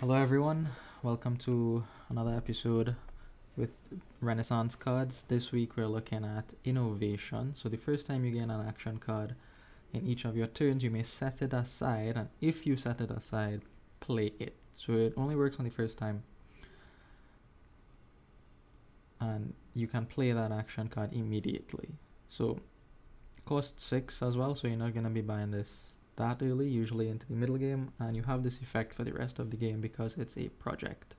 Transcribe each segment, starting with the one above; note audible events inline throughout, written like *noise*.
Hello, everyone. Welcome to another episode with Renaissance cards. This week we're looking at innovation. So, the first time you gain an action card in each of your turns, you may set it aside, and if you set it aside, play it. So, it only works on the first time, and you can play that action card immediately. So, cost six as well, so you're not going to be buying this that early, usually into the middle game, and you have this effect for the rest of the game because it's a project.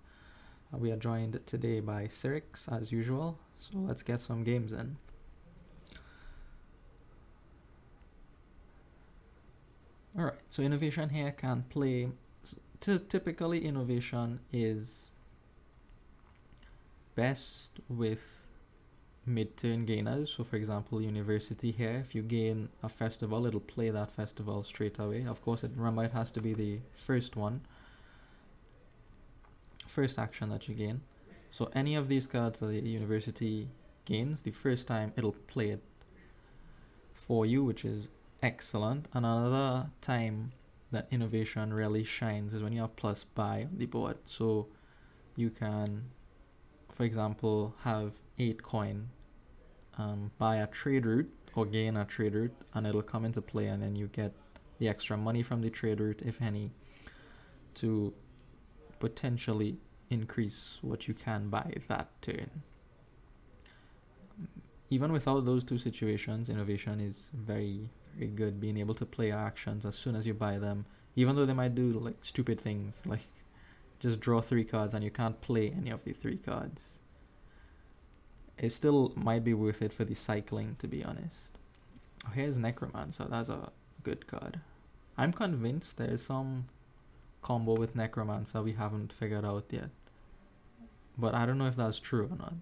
Uh, we are joined today by xyrix as usual, so let's get some games in. Alright, so innovation here can play. Typically, innovation is best with mid-turn gainers. So for example, university here, if you gain a festival, it'll play that festival straight away. Of course, it, remember it has to be the first one, first action that you gain. So any of these cards that the university gains, the first time it'll play it for you, which is excellent. Another time that innovation really shines is when you have plus buy on the board. So you can, for example, have eight coin um, buy a trade route or gain a trade route and it'll come into play and then you get the extra money from the trade route if any to potentially increase what you can buy that turn. Even without those two situations innovation is very very good. Being able to play actions as soon as you buy them even though they might do like stupid things *laughs* like just draw three cards and you can't play any of the three cards it still might be worth it for the cycling, to be honest. Oh, here's Necromancer. That's a good card. I'm convinced there's some combo with Necromancer we haven't figured out yet. But I don't know if that's true or not.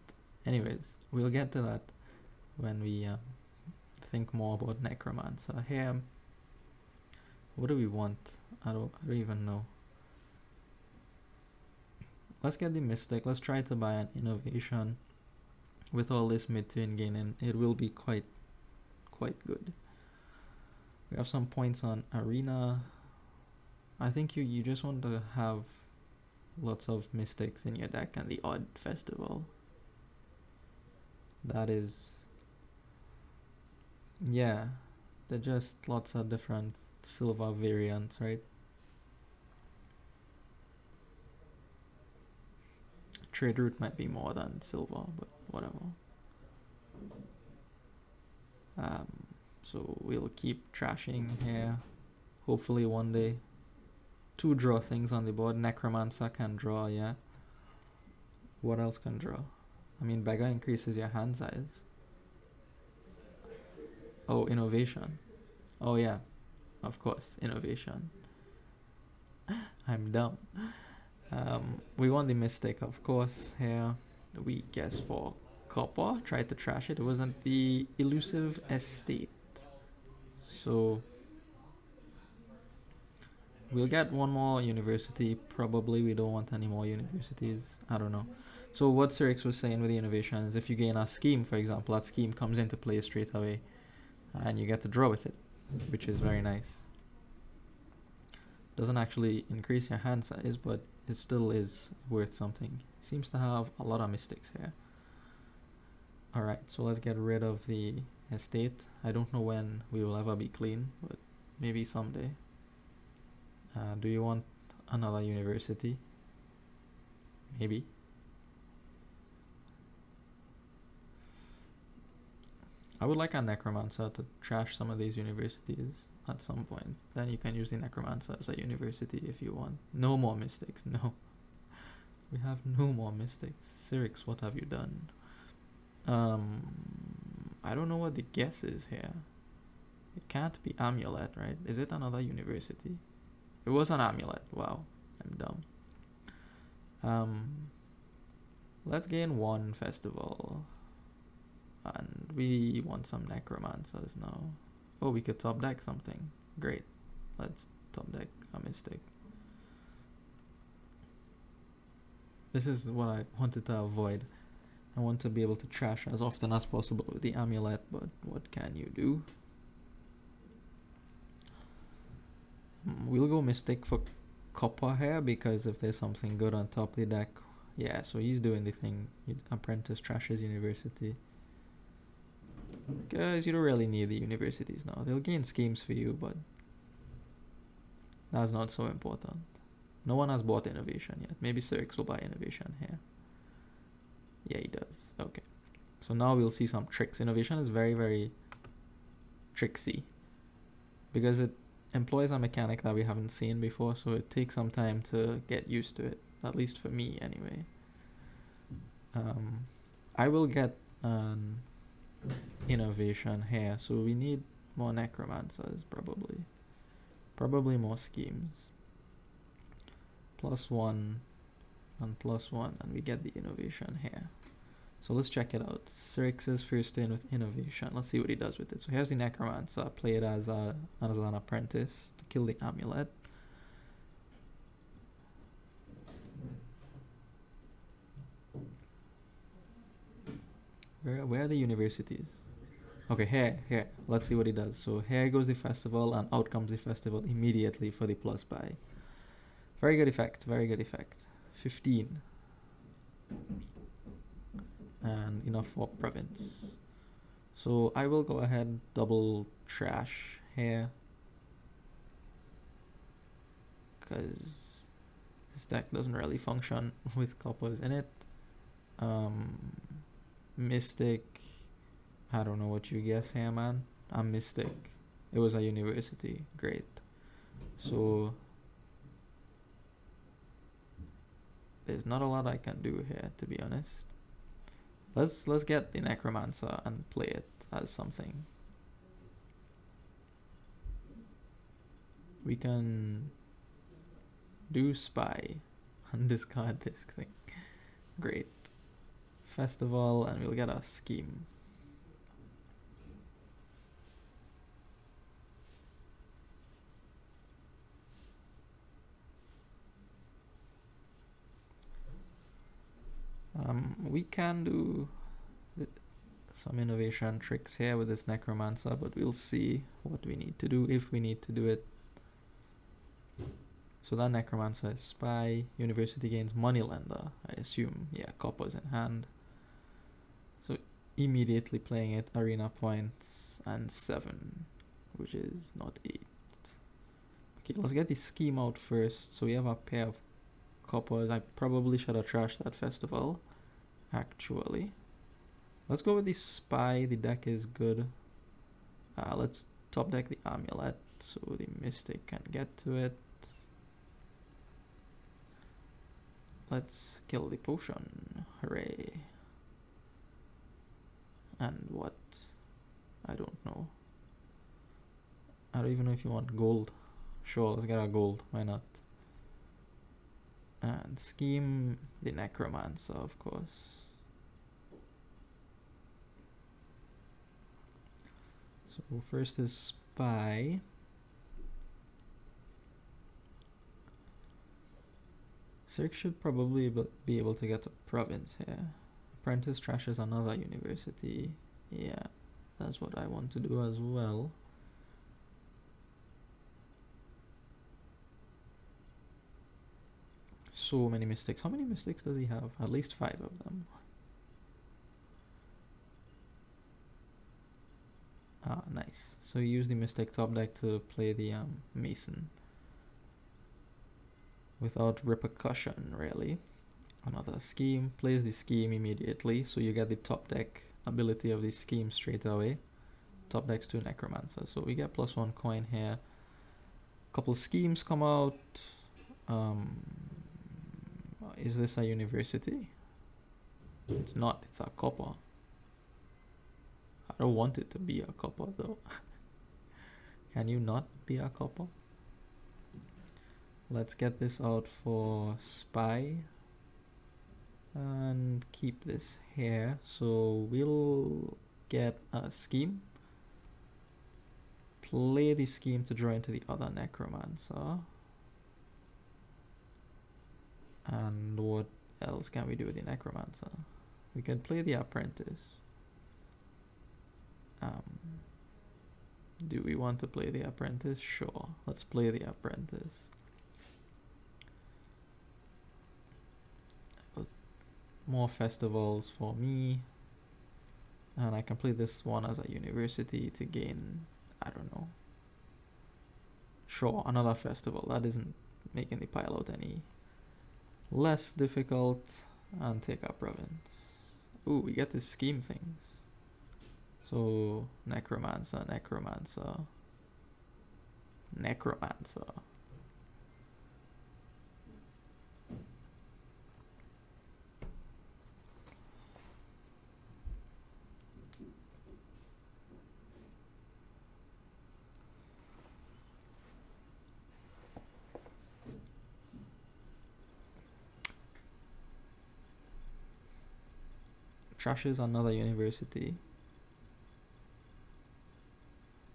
Anyways, we'll get to that when we uh, think more about Necromancer. Here, what do we want? I don't, I don't even know. Let's get the Mystic. Let's try to buy an Innovation with all this mid to end gain and it will be quite quite good. We have some points on arena. I think you you just want to have lots of mystics in your deck and the odd festival. That is yeah, they're just lots of different silver variants, right? Trade route might be more than silver, but whatever. Um, so we'll keep trashing here. Hopefully one day. Two draw things on the board. Necromancer can draw, yeah. What else can draw? I mean, Beggar increases your hand size. Oh, innovation. Oh, yeah. Of course, innovation. *laughs* I'm dumb. Um, we want the mystic, of course, here. We guess for copper. Tried to trash it. It wasn't the elusive estate. So we'll get one more university. Probably we don't want any more universities. I don't know. So what xyrix was saying with the innovation is if you gain a scheme, for example, that scheme comes into play straight away and you get to draw with it, which is very nice. Doesn't actually increase your hand size, but it still is worth something. Seems to have a lot of mystics here. Alright, so let's get rid of the estate. I don't know when we will ever be clean, but maybe someday. Uh, do you want another university? Maybe. I would like a necromancer to trash some of these universities at some point. Then you can use the necromancer as a university if you want. No more mystics, no. *laughs* We have no more mystics. xyrix, what have you done? Um, I don't know what the guess is here. It can't be amulet, right? Is it another university? It was an amulet. Wow, I'm dumb. Um, let's gain one festival. And we want some necromancers now. Oh, we could top deck something. Great. Let's top deck a mystic. This is what I wanted to avoid. I want to be able to trash as often as possible with the amulet, but what can you do? Hmm, we'll go Mystic for copper here because if there's something good on top of the deck, yeah, so he's doing the thing. Apprentice trashes university. Guys, you don't really need the universities now. They'll gain schemes for you, but that's not so important. No one has bought innovation yet. Maybe xyrix will buy innovation here. Yeah, he does. Okay. So now we'll see some tricks. Innovation is very, very tricksy because it employs a mechanic that we haven't seen before, so it takes some time to get used to it. At least for me, anyway. Um, I will get an innovation here, so we need more necromancers probably. Probably more schemes. Plus one and plus one, and we get the innovation here. So let's check it out. xyrix's first in with innovation. Let's see what he does with it. So here's the necromancer. Play it as a as an apprentice to kill the amulet. Where where are the universities? Okay, here, here. Let's see what he does. So here goes the festival and out comes the festival immediately for the plus buy. Very good effect, very good effect. 15 and enough for province. So I will go ahead double trash here because this deck doesn't really function *laughs* with coppers in it. Um, Mystic, I don't know what you guess here, man. I'm Mystic. It was a university. Great. So there's not a lot I can do here, to be honest. Let's let's get the Necromancer and play it as something. We can do Spy *laughs* and discard this thing. Great. Festival and we'll get a scheme. Um, we can do some innovation tricks here with this necromancer, but we'll see what we need to do if we need to do it. So that necromancer is spy, university gains moneylender, I assume. Yeah, coppers in hand. Immediately playing it, arena points and seven, which is not eight. Okay, let's get the scheme out first. So we have a pair of coppers. I probably should have trashed that festival, actually. Let's go with the spy. The deck is good. Uh, let's top deck the amulet so the mystic can get to it. Let's kill the potion. Hooray. And what? I don't know. I don't even know if you want gold. Sure, let's get a gold. Why not? And scheme the necromancer, of course. So first is spy. xyrix should probably be able to get a province here. Apprentice trashes another university. Yeah, that's what I want to do as well. So many mystics. How many mystics does he have? At least five of them. Ah, nice. So you use the Mystic top deck to play the um, Mason. Without repercussion, really. Another scheme. Plays the scheme immediately, so you get the top deck ability of the scheme straight away. Top decks to Necromancer. So we get plus one coin here. Couple schemes come out. Um, is this a university? It's not, it's a copper. I don't want it to be a copper though. *laughs* Can you not be a copper? Let's get this out for spy and keep this here. So we'll get a scheme. Play the scheme to draw into the other necromancer. And what else can we do with the necromancer? We can play the apprentice. Um, do we want to play the apprentice? Sure, let's play the apprentice. More festivals for me. And I complete this one as a university to gain, I don't know. Sure, another festival. That isn't making the pilot any less difficult. And take our province. Ooh, we get to scheme things. So, Necromancer, Necromancer, Necromancer. Trashes another university.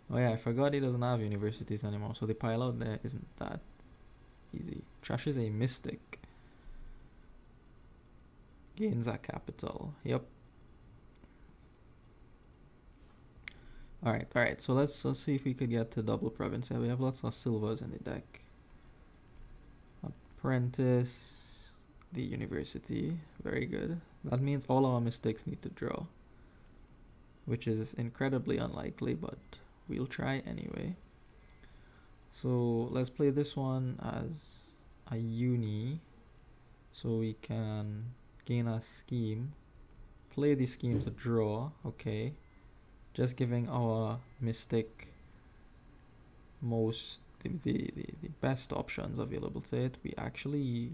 Oh yeah, I forgot he doesn't have universities anymore, so the pilot there isn't that easy. Trash is a mystic. Gains a capital. Yep. Alright, alright, so let's let's see if we could get to double province. Yeah, we have lots of silvers in the deck. Apprentice the university. Very good. That means all our mystics need to draw. Which is incredibly unlikely, but we'll try anyway. So let's play this one as a uni. So we can gain a scheme. Play the scheme to draw. Okay. Just giving our mystic most the, the, the best options available to it. We actually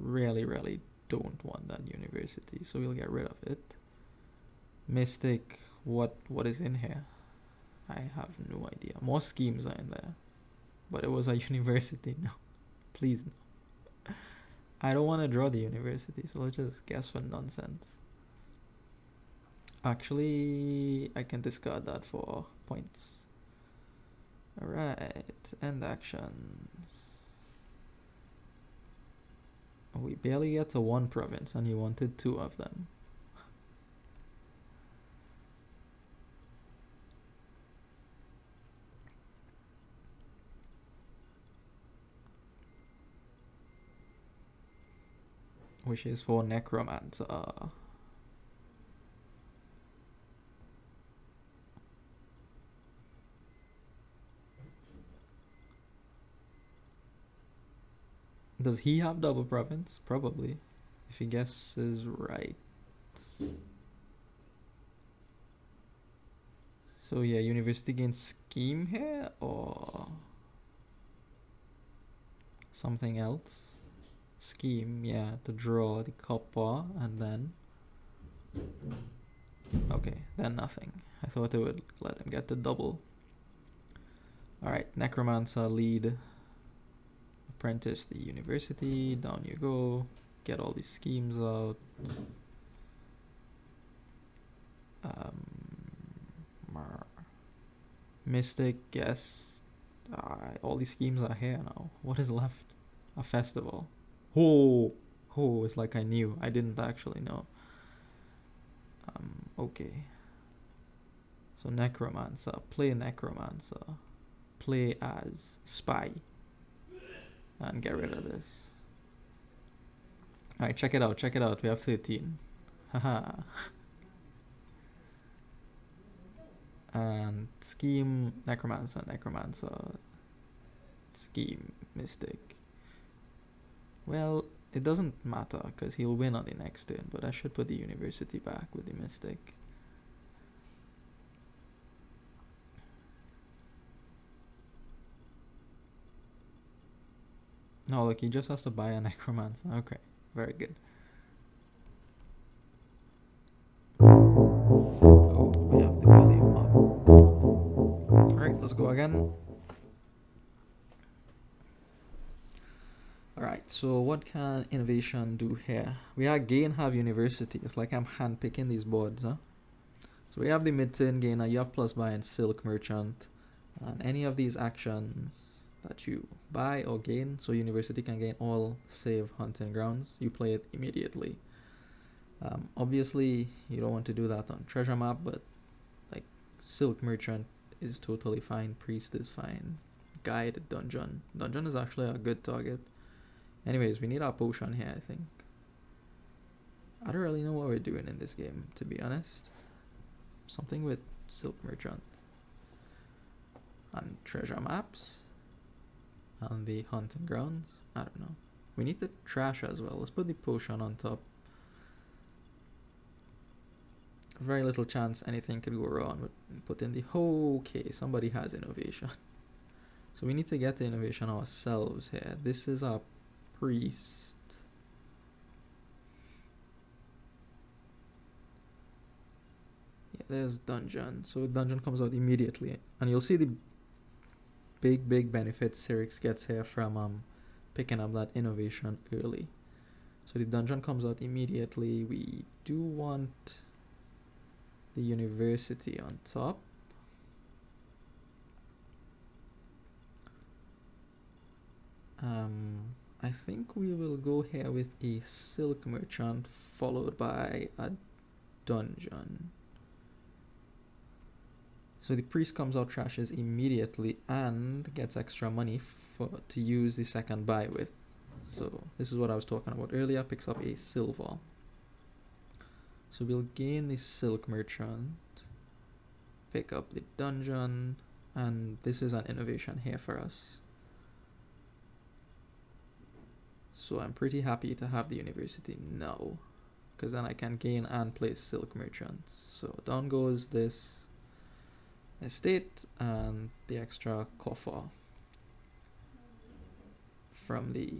really, really don't want that university, so we'll get rid of it. Mystic, what what is in here? I have no idea. More schemes are in there, but it was a *laughs* university. No, please no. *laughs* I don't want to draw the university, so let's just guess for nonsense. Actually, I can discard that for points. Alright, end actions. We barely get to one province and he wanted two of them. Which is for necromancer. Does he have double province? Probably. If he guesses right. So yeah, university gains scheme here or something else. Scheme, yeah, to draw the copper and then Okay, then nothing. I thought it would let him get the double. Alright, Necromancer lead apprentice the university down you go get all these schemes out. Um, mystic yes uh, all these schemes are here now. What is left? A festival. Oh oh it's like i knew. I didn't actually know. Um okay. So necromancer. Play necromancer. Play as spy and get rid of this. Alright, check it out, check it out. We have 13. Haha. *laughs* and scheme, necromancer, necromancer, scheme, mystic. Well, it doesn't matter because he'll win on the next turn, but I should put the university back with the mystic. No, look, he just has to buy a *laughs* necromancer. Okay, very good. Oh, we have the volume up. Alright, let's go again. Alright, so what can innovation do here? We again have university. It's like I'm handpicking these boards, huh? So we have the mid-turn gainer, you have plus buy and silk merchant. And any of these actions that you buy or gain so university can gain all save hunting grounds you play it immediately um, obviously you don't want to do that on treasure map but like silk merchant is totally fine priest is fine guide dungeon dungeon is actually a good target anyways we need our potion here i think I don't really know what we're doing in this game, to be honest. Something with Silk Merchant. And treasure maps. And the hunting grounds. I don't know. We need the trash as well. Let's put the potion on top. Very little chance anything could go wrong with putting the okay, somebody has innovation. *laughs* so we need to get the innovation ourselves here. This is our priest. Yeah, there's dungeon. So dungeon comes out immediately. And you'll see the big, big benefit xyrix gets here from um picking up that innovation early. So the dungeon comes out immediately. We do want the university on top. Um, I think we will go here with a silk merchant followed by a dungeon. So the priest comes out trashes immediately and gets extra money for to use the second buy with. So this is what I was talking about earlier, picks up a silver. So we'll gain the silk merchant, pick up the dungeon, and this is an innovation here for us. So I'm pretty happy to have the university now, because then I can gain and place silk merchants. So down goes this estate and the extra coffer from the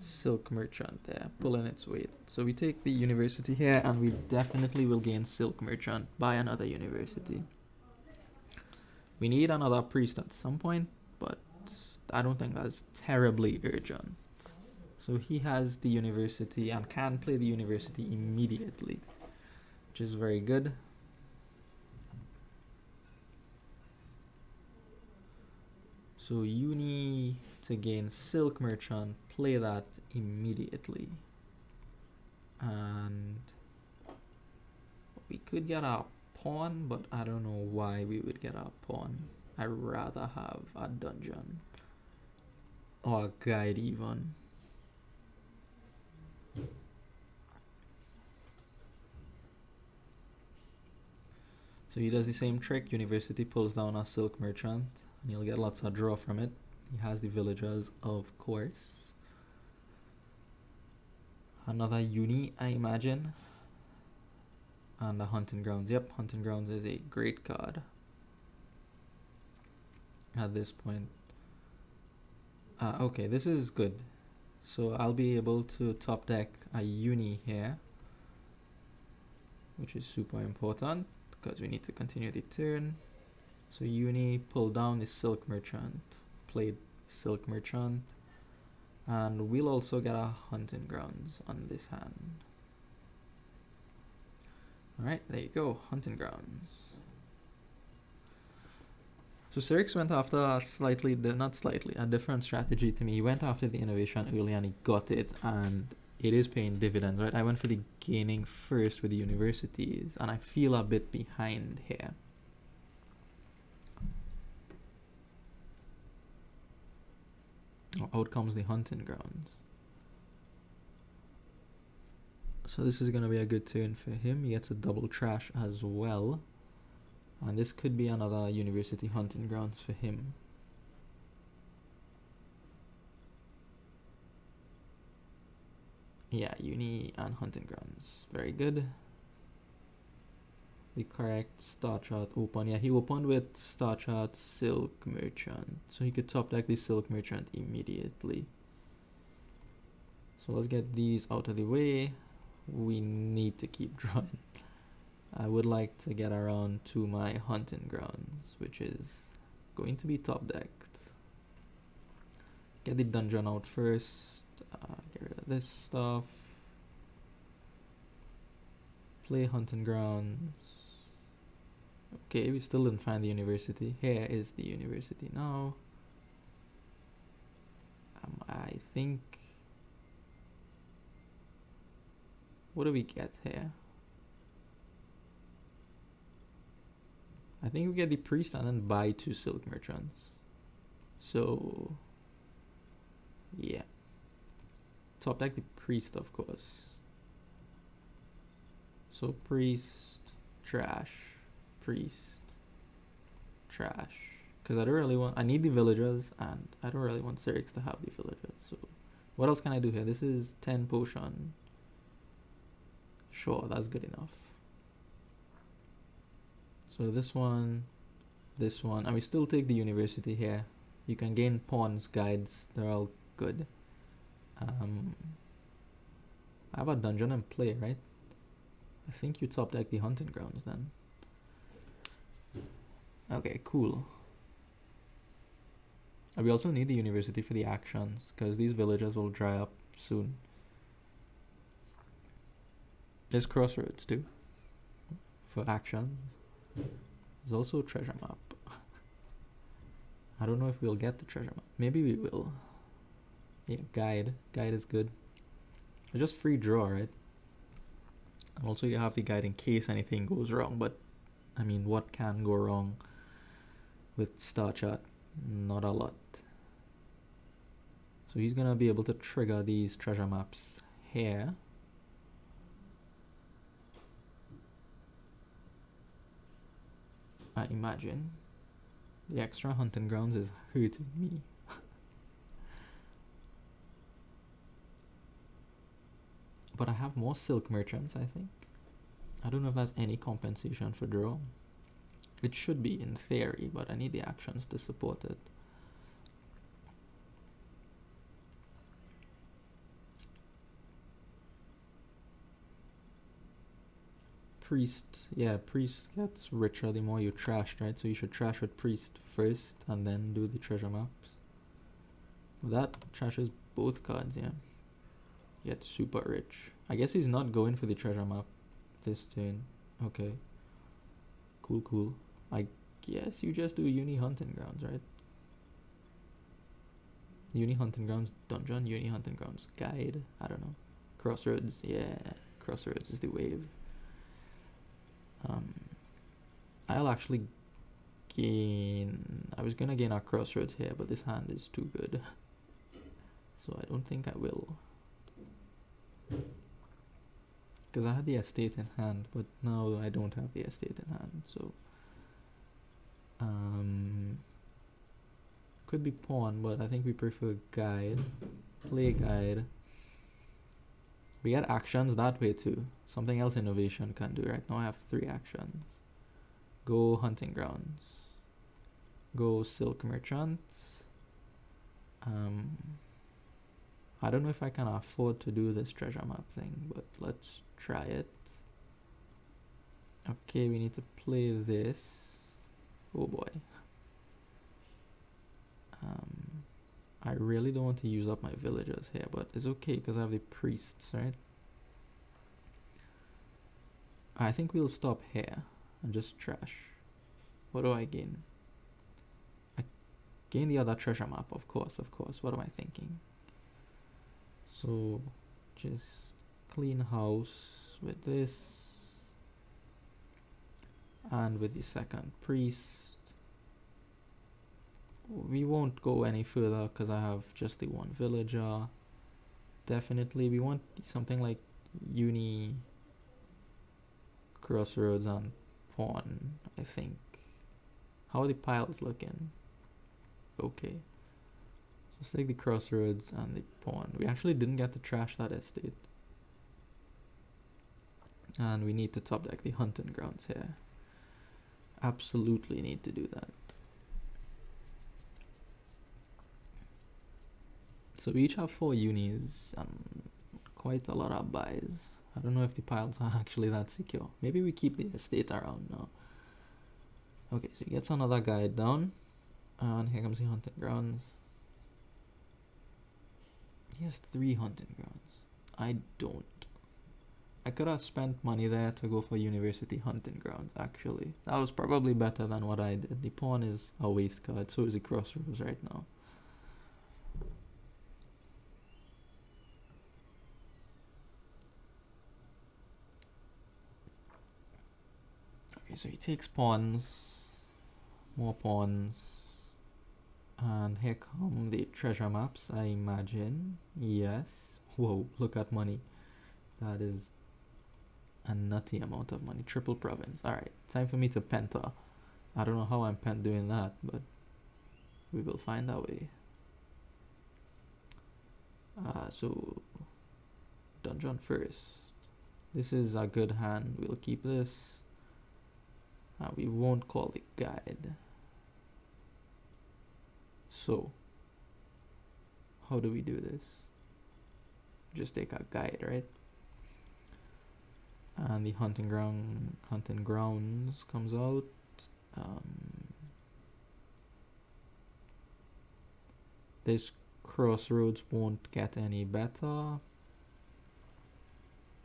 silk merchant there, pulling its weight. So we take the university here and we definitely will gain silk merchant by another university. We need another priest at some point, but I don't think that's terribly urgent. So he has the university and can play the university immediately, which is very good. So you need to gain silk merchant, play that immediately. And we could get a pawn, but I don't know why we would get a pawn. I'd rather have a dungeon. Or a guide even. So he does the same trick. University pulls down a silk merchant and you'll get lots of draw from it. He has the villagers, of course. Another uni, I imagine. And the hunting grounds. Yep, hunting grounds is a great card. At this point. Uh, okay, this is good. So I'll be able to top deck a uni here. Which is super important because we need to continue the turn. So Uni pulled down the Silk Merchant, played Silk Merchant, and we'll also get a Hunting Grounds on this hand. Alright, there you go, Hunting Grounds. So xyrix went after a slightly, not slightly, a different strategy to me. He went after the innovation early and he got it, and it is paying dividends, right? I went for the gaining first with the universities, and I feel a bit behind here. Oh, out comes the hunting grounds. So this is going to be a good turn for him. He gets a double trash as well. And this could be another university hunting grounds for him. Yeah, uni and hunting grounds. Very good the correct star chart open. Yeah, he opened with star chart silk merchant. So he could top deck the silk merchant immediately. So let's get these out of the way. We need to keep *laughs* drawing. I would like to get around to my hunting grounds, which is going to be top decked. Get the dungeon out first. Uh, get rid of this stuff. Play hunting grounds. Okay, we still didn't find the university. Here is the university now. Um, I think... What do we get here? I think we get the priest and then buy two silk merchants. So... Yeah. Top deck the priest, of course. So priest, trash, priest, trash. Because I don't really want, I need the villagers and I don't really want xyrix to have the villagers. So what else can I do here? This is 10 potion. Sure, that's good enough. So this one, this one, and we still take the university here. You can gain pawns, guides, they're all good. Um, I have a dungeon and play, right? I think you top deck the hunting grounds then. Okay, cool. We also need the university for the actions, because these villages will dry up soon. There's crossroads too, for actions. There's also treasure map. I don't know if we'll get the treasure map. Maybe we will. Yeah, guide. Guide is good. It's just free draw, right? And also you have the guide in case anything goes wrong, but I mean, what can go wrong with Star Chart? Not a lot. So he's gonna be able to trigger these treasure maps here. I imagine. The extra hunting grounds is hurting me. *laughs* but I have more silk merchants, I think. I don't know if that's any compensation for draw. It should be in theory, but I need the actions to support it. priest yeah priest gets richer the more you trash right? So you should trash with priest first and then do the treasure maps. Well, that trashes both cards yeah. Get super rich. I guess he's not going for the treasure map this turn. Okay. Cool cool I guess you just do uni hunting grounds right uni hunting grounds dungeon uni hunting grounds guide I don't know crossroads yeah crossroads is the wave um, I'll actually gain... I was gonna gain a crossroads here, but this hand is too good. *laughs* so I don't think I will. Because I had the estate in hand, but now I don't have the estate in hand, so... Um, could be pawn, but I think we prefer guide. Play guide. We get actions that way too. Something else innovation can do. Right now I have three actions. Go hunting grounds. Go silk merchants. Um, I don't know if I can afford to do this treasure map thing, but let's try it. Okay, we need to play this. Oh boy. Um, I really don't want to use up my villagers here, but it's okay because I have the priests, right? I think we'll stop here and just trash. What do I gain? I gain the other treasure map, of course, of course. What am I thinking? So, just clean house with this. And with the second priest we won't go any further because I have just the one villager. Definitely, we want something like uni, crossroads, and pawn. I think. How are the piles looking? Okay. So let's take the crossroads and the pawn. We actually didn't get to trash that estate. And we need to top deck the hunting grounds here. Absolutely need to do that. So we each have four unis and quite a lot of buys. I don't know if the piles are *laughs* actually that secure. Maybe we keep the estate around now. Okay, so he gets another guy down. And here comes the hunting grounds. He has three hunting grounds. I don't. I could have spent money there to go for university hunting grounds, actually. That was probably better than what I did. The pawn is a waste card, so is the crossroads right now. Okay, so he takes pawns, more pawns, and here come the treasure maps, I imagine. Yes. Whoa, look at money. That is a nutty amount of money. Triple province. Alright, time for me to penta. I don't know how I'm pent doing that, but we will find our way. Uh, so, dungeon first. This is a good hand. We'll keep this. Uh, we won't call it guide. So, how do we do this? Just take a guide, right? And the hunting ground, hunting grounds comes out. Um, this crossroads won't get any better.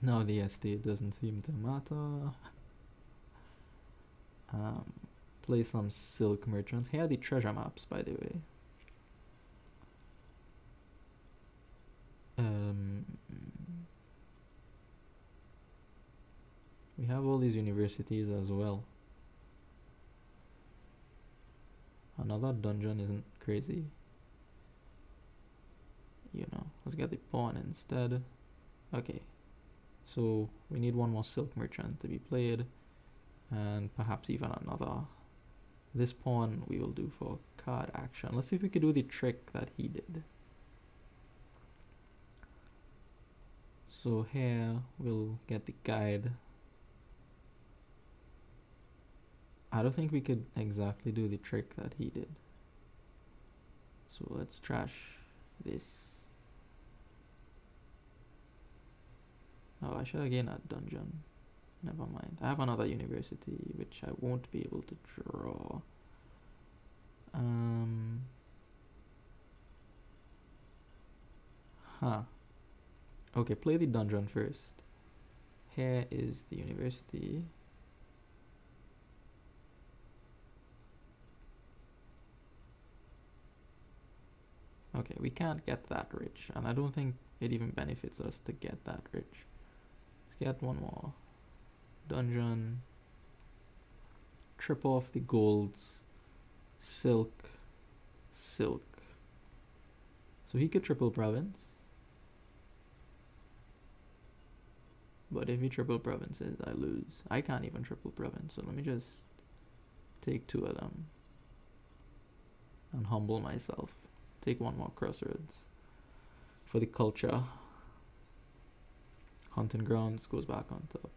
Now the estate doesn't seem to matter. Um, play some silk merchants. Here are the treasure maps, by the way. Um, we have all these universities as well. Another dungeon isn't crazy. You know, let's get the pawn instead. Okay, so we need one more silk merchant to be played, and perhaps even another. This pawn we will do for card action. Let's see if we can do the trick that he did. So here we'll get the guide. I don't think we could exactly do the trick that he did. So let's trash this. Oh, I should again add dungeon. Never mind. I have another university which I won't be able to draw. Um. Huh. Okay, play the dungeon first. Here is the university. Okay, we can't get that rich, and I don't think it even benefits us to get that rich. Let's get one more. Dungeon. Trip off the golds. Silk. Silk. So he could triple province. But if he triple provinces, I lose. I can't even triple province, so let me just take two of them and humble myself. Take one more crossroads for the culture. Hunting grounds goes back on top.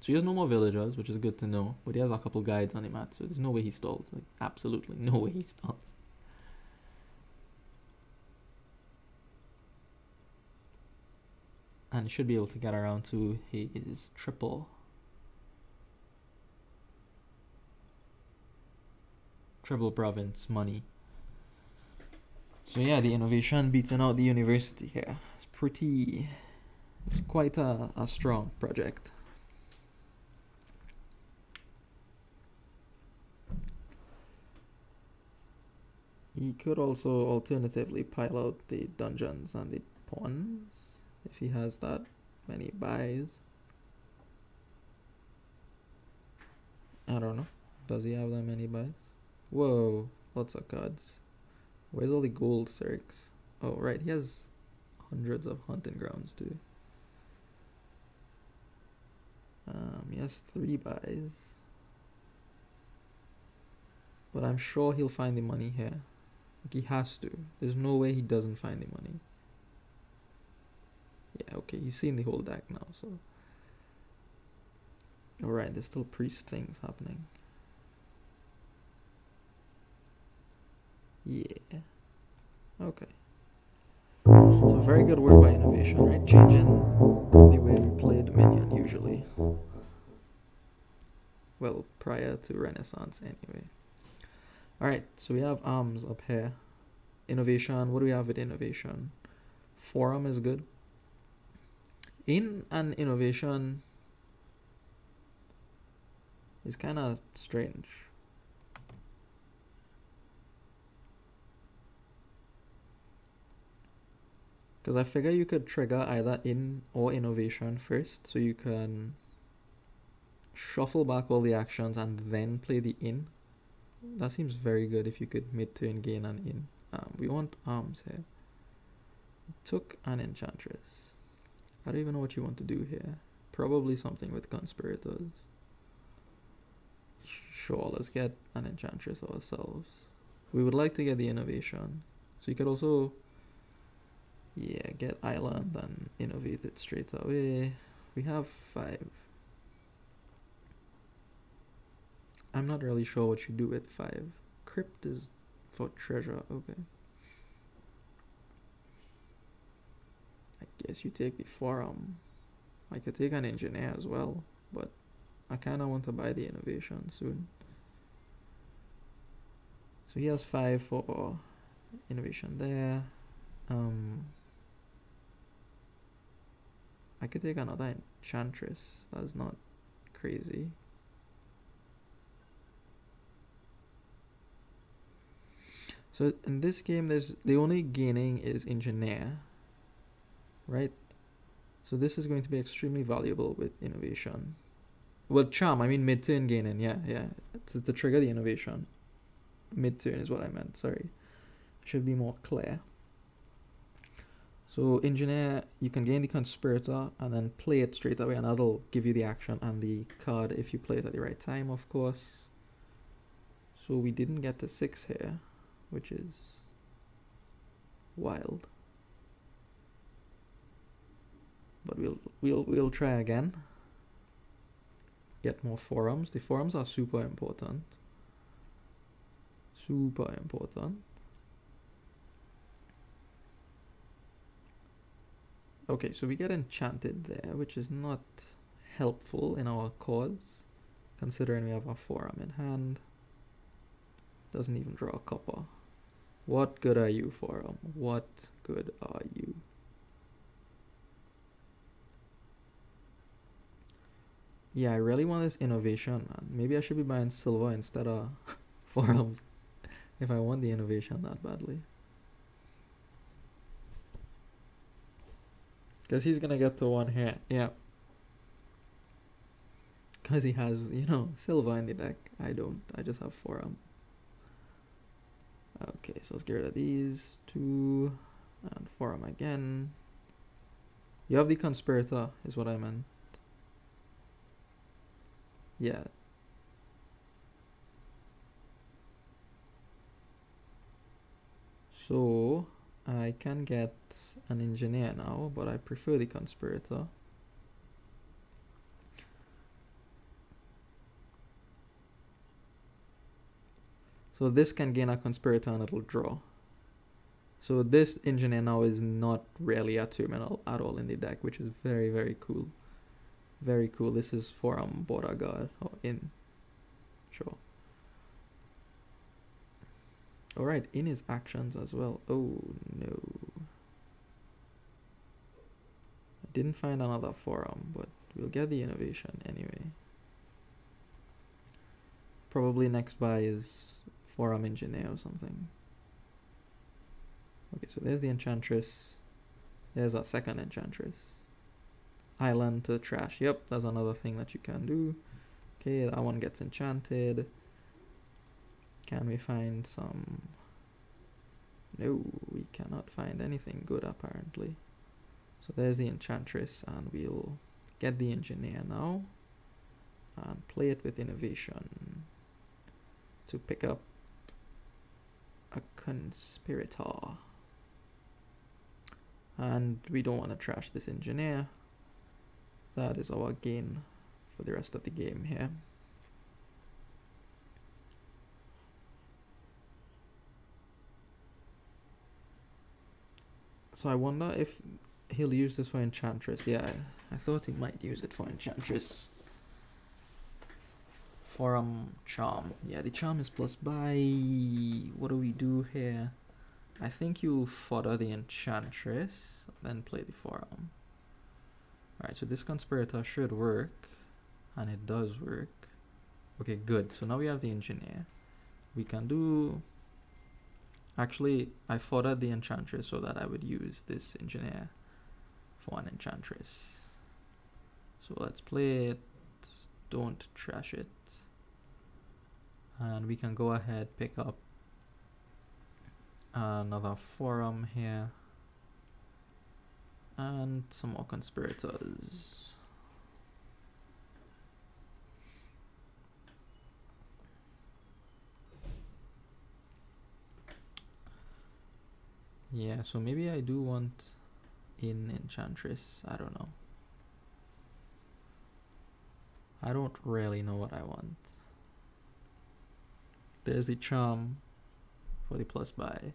So he has no more villagers, which is good to know. But he has a couple guides on the mat, so there's no way he stalls. Like absolutely no *laughs* way he stalls. and should be able to get around to his triple triple province money so yeah the innovation beating out the university here it's pretty it's quite a, a strong project he could also alternatively pile out the dungeons and the pawns if he has that many buys. I don't know. Does he have that many buys? Whoa, lots of cards. Where's all the gold circs? Oh, right, he has hundreds of hunting grounds too. Um, he has three buys. But I'm sure he'll find the money here. Like he has to. There's no way he doesn't find the money. Yeah, okay, he's seen the whole deck now, so. Alright, there's still priest things happening. Yeah. Okay. So very good work by innovation, right? Changing the way we play Dominion usually. Well, prior to Renaissance anyway. Alright, so we have arms up here. Innovation, what do we have with innovation? Forum is good in an innovation is kind of strange. Because I figure you could trigger either inn or innovation first, so you can shuffle back all the actions and then play the inn. That seems very good if you could mid-turn gain an inn. Um, we want arms here. Took an enchantress. I don't even know what you want to do here. Probably something with conspirators. Sure, let's get an enchantress ourselves. We would like to get the innovation. So you could also, yeah, get island and innovate it straight away. We have five. I'm not really sure what you do with five. Crypt is for treasure, okay. I guess you take the forum. I could take an engineer as well, but I kind of want to buy the innovation soon. So he has five for innovation there. Um, I could take another enchantress. That's not crazy. So in this game, there's the only gaining is engineer, right? So this is going to be extremely valuable with innovation. Well, charm. I mean mid-turn gaining. Yeah, yeah. To trigger the innovation. Mid-turn is what I meant. Sorry, should be more clear. So engineer, you can gain the conspirator and then play it straight away, and that'll give you the action and the card if you play it at the right time, of course. So we didn't get the six here which is wild. But we'll we'll we'll try again. Get more forums. The forums are super important. Super important. Okay, so we get enchanted there, which is not helpful in our cause, considering we have our forum in hand. Doesn't even draw a copper. What good are you, Forum? What good are you? Yeah, I really want this innovation, man. Maybe I should be buying silver instead of *laughs* forums if I want the innovation that badly. Because he's gonna get the one hit, yeah. Because he has, you know, silver in the deck. I don't. I just have forum. Okay, so let's get rid of these two and forum again. You have the conspirator, is what I meant. Yeah. So I can get an engineer now, but I prefer the conspirator. So this can gain a conspirator and it'll draw. So this engineer now is not really a terminal at all in the deck, which is very, very cool. Very cool. This is for um border guard or in. Sure. Alright, in his actions as well. Oh no. I didn't find another forum, but we'll get the innovation anyway. Probably next buy is forum engineer or something. Okay, so there's the enchantress. There's our second enchantress. Island to trash. Yep, that's another thing that you can do. Okay, that one gets enchanted. Can we find some... No, we cannot find anything good apparently. So there's the enchantress and we'll get the engineer now and play it with innovation to pick up a conspirator. And we don't want to trash this engineer. That is our gain for the rest of the game here. So I wonder if he'll use this for Enchantress. Yeah, I thought he might use it for Enchantress. Forum charm. Yeah, the charm is plus by. What do we do here? I think you fodder the enchantress, then play the forum. Alright, so this conspirator should work, and it does work. Okay, good. So now we have the engineer. We can do. Actually, I foddered the enchantress so that I would use this engineer for an enchantress. So let's play it. Don't trash it and we can go ahead pick up another forum here and some more conspirators Yeah, so maybe I do want in Enchantress. I don't know. I don't really know what I want. There's the charm for the plus buy.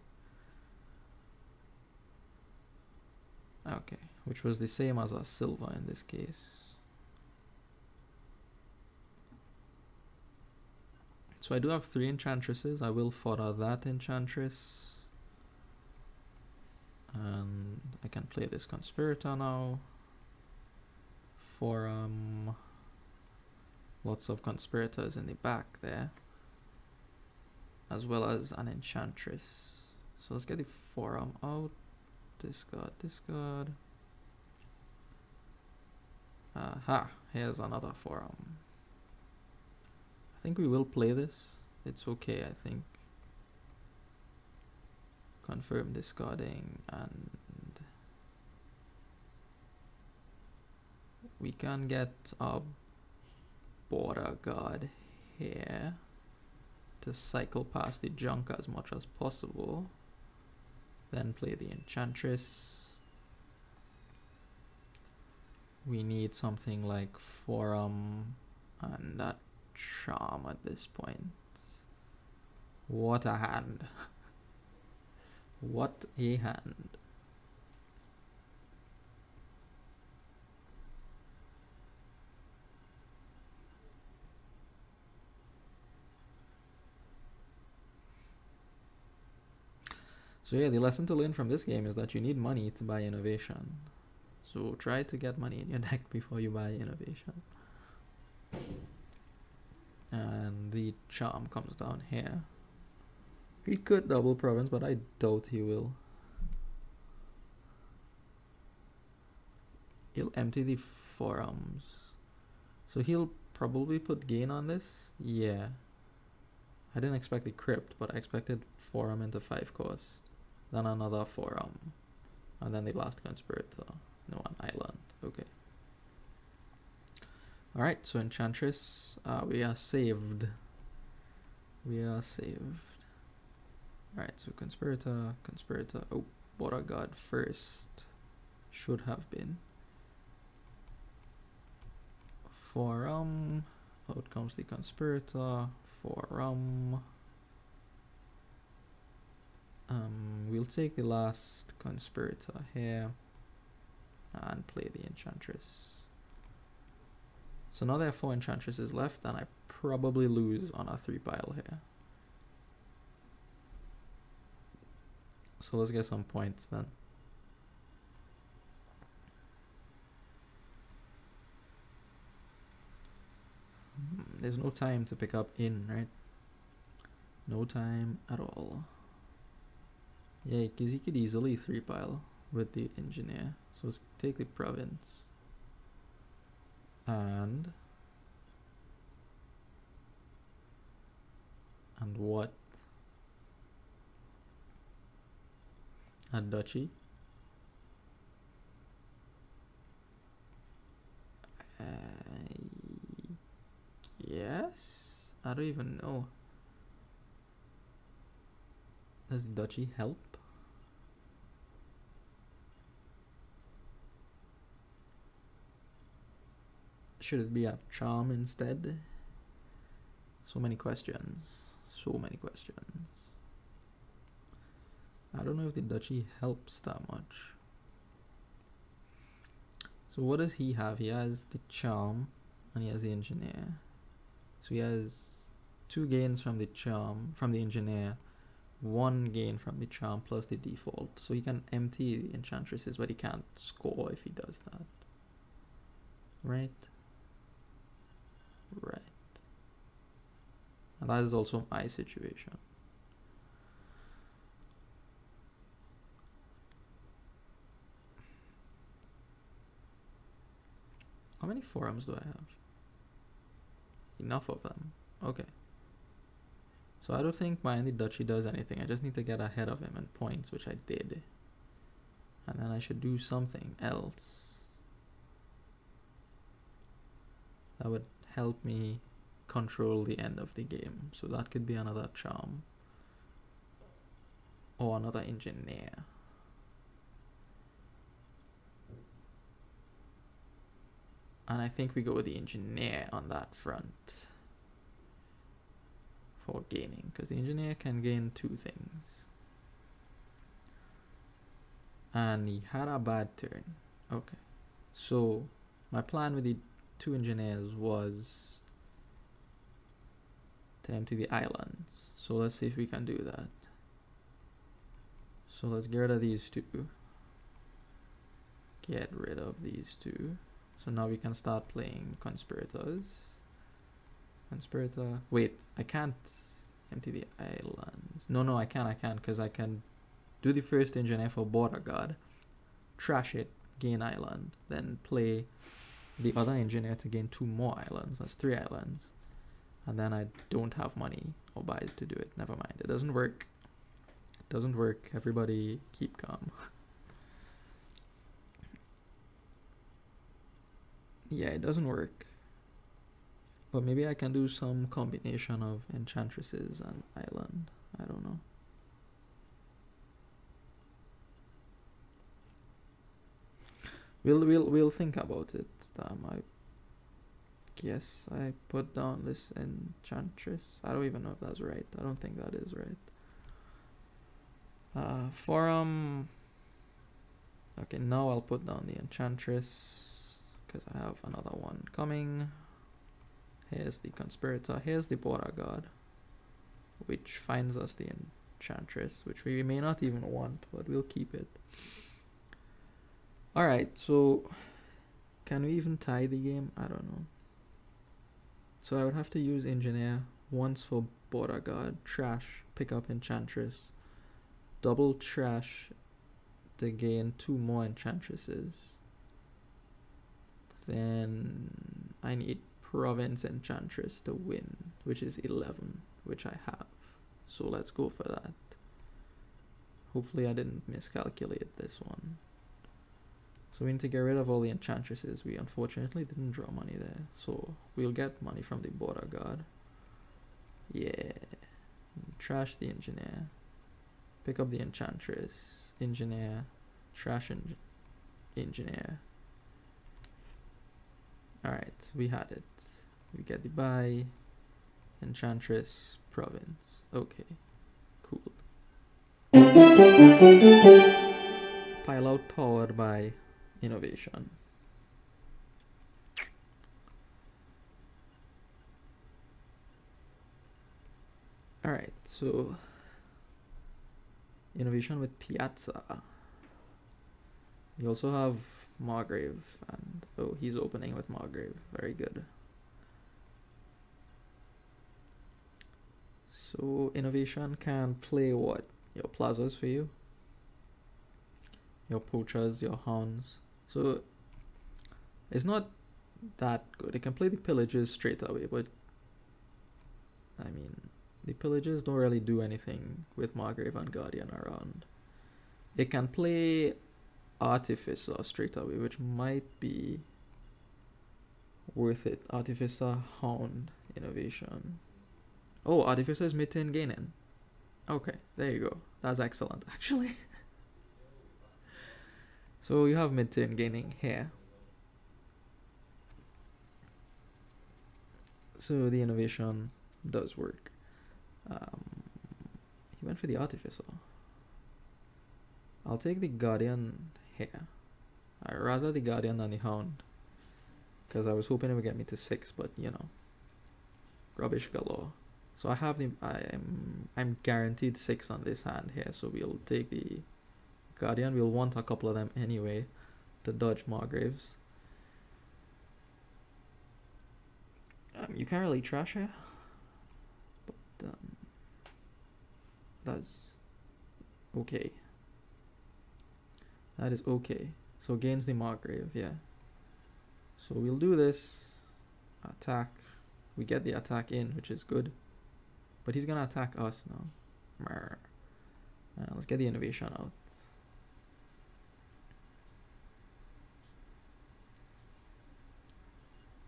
Okay, which was the same as a silver in this case. So I do have three enchantresses. I will fodder that enchantress. And I can play this conspirator now. For um lots of conspirators in the back there. As well as an enchantress. So let's get the forum out. Discard, discard. Aha, here's another forum. I think we will play this. It's okay, I think. Confirm discarding and we can get a border guard here to cycle past the junk as much as possible. Then play the Enchantress. We need something like Forum and that Charm at this point. What a hand. *laughs* what a hand. So yeah, the lesson to learn from this game is that you need money to buy innovation. So try to get money in your *laughs* deck before you buy innovation. And the charm comes down here. He could double province, but I doubt he will. He'll empty the forums. So he'll probably put gain on this? Yeah. I didn't expect the crypt, but I expected forum into 5 cost then another forum, and then the last conspirator No, one island. Okay. Alright, so Enchantress, uh, we are saved. We are saved. Alright, so Conspirator, Conspirator, oh, Border Guard first. Should have been. Forum, out comes the Conspirator, Forum. Um, we'll take the last conspirator here and play the enchantress. So now there are four enchantresses left and I probably lose on a three pile here. So let's get some points then. Hmm, there's no time to pick up in, right? No time at all. Yeah, because he could easily three pile with the engineer. So let's take the province. And and what? A duchy. Uh, yes. I don't even know. Does duchy help? Should it be a charm instead? So many questions. So many questions. I don't know if the duchy helps that much. So what does he have? He has the charm and he has the engineer. So he has two gains from the charm, from the engineer, one gain from the charm plus the default. So he can empty the enchantresses, but he can't score if he does that. Right? Right. And that is also my situation. How many forums do I have? Enough of them. Okay. So I don't think my Duchy does anything. I just need to get ahead of him in points, which I did. And then I should do something else. That would help me control the end of the game. So that could be another charm. Or another engineer. And I think we go with the engineer on that front for gaining, because the engineer can gain two things. And he had a bad turn. Okay. So my plan with the two engineers was to empty the islands. So let's see if we can do that. So let's get rid of these two. Get rid of these two. So now we can start playing conspirators. Conspirator. Wait, I can't empty the islands. No, no, I can, I can, because I can do the first engineer for border guard, trash it, gain island, then play the other engineer to gain two more islands. That's three islands. And then I don't have money or buys to do it. Never mind. It doesn't work. It doesn't work. Everybody keep calm. *laughs* yeah, it doesn't work. But maybe I can do some combination of enchantresses and island. I don't know. We'll we'll we'll think about it. Um, I guess I put down this enchantress. I don't even know if that's right. I don't think that is right. Uh, forum. Okay, now I'll put down the enchantress because I have another one coming. Here's the conspirator. Here's the border guard, which finds us the enchantress, which we may not even want, but we'll keep it. Alright, so can we even tie the game? I don't know. So I would have to use engineer once for border guard, trash, pick up enchantress, double trash to gain two more enchantresses. Then I need province enchantress to win, which is 11, which I have. So let's go for that. Hopefully I didn't miscalculate this one. So we need to get rid of all the enchantresses. We unfortunately didn't draw money there. So we'll get money from the border guard. Yeah. Trash the engineer. Pick up the enchantress. Engineer. Trash en engineer. Alright, we had it. We get the. Enchantress. Province. Okay. Cool. Pile out powered by innovation. All right, so innovation with Piazza. We also have Margrave, and oh, he's opening with Margrave. Very good. So innovation can play what? Your plazas for you? Your poachers, your hounds. So it's not that good. It can play the pillages straight away, but I mean the pillagers don't really do anything with Margrave and Guardian around. It can play Artificer straight away, which might be worth it. Artificer, Hound, Innovation. Oh, Artificer is mid-turn gaining. Okay, there you go. That's excellent, *laughs* actually. so you have mid-turn gaining here. So the innovation does work. Um, he went for the Artificer. I'll take the Guardian here. I rather the Guardian than the Hound. Because I was hoping it would get me to 6, but you know. Rubbish galore. So I have the I'm I'm guaranteed six on this hand here. So we'll take the Guardian. We'll want a couple of them anyway to dodge Margraves. Um, you can't really trash here, but um, that's okay. That is okay. So gains the Margrave, yeah. So we'll do this. Attack. We get the attack in, which is good. But he's gonna attack us now. Uh, let's get the innovation out.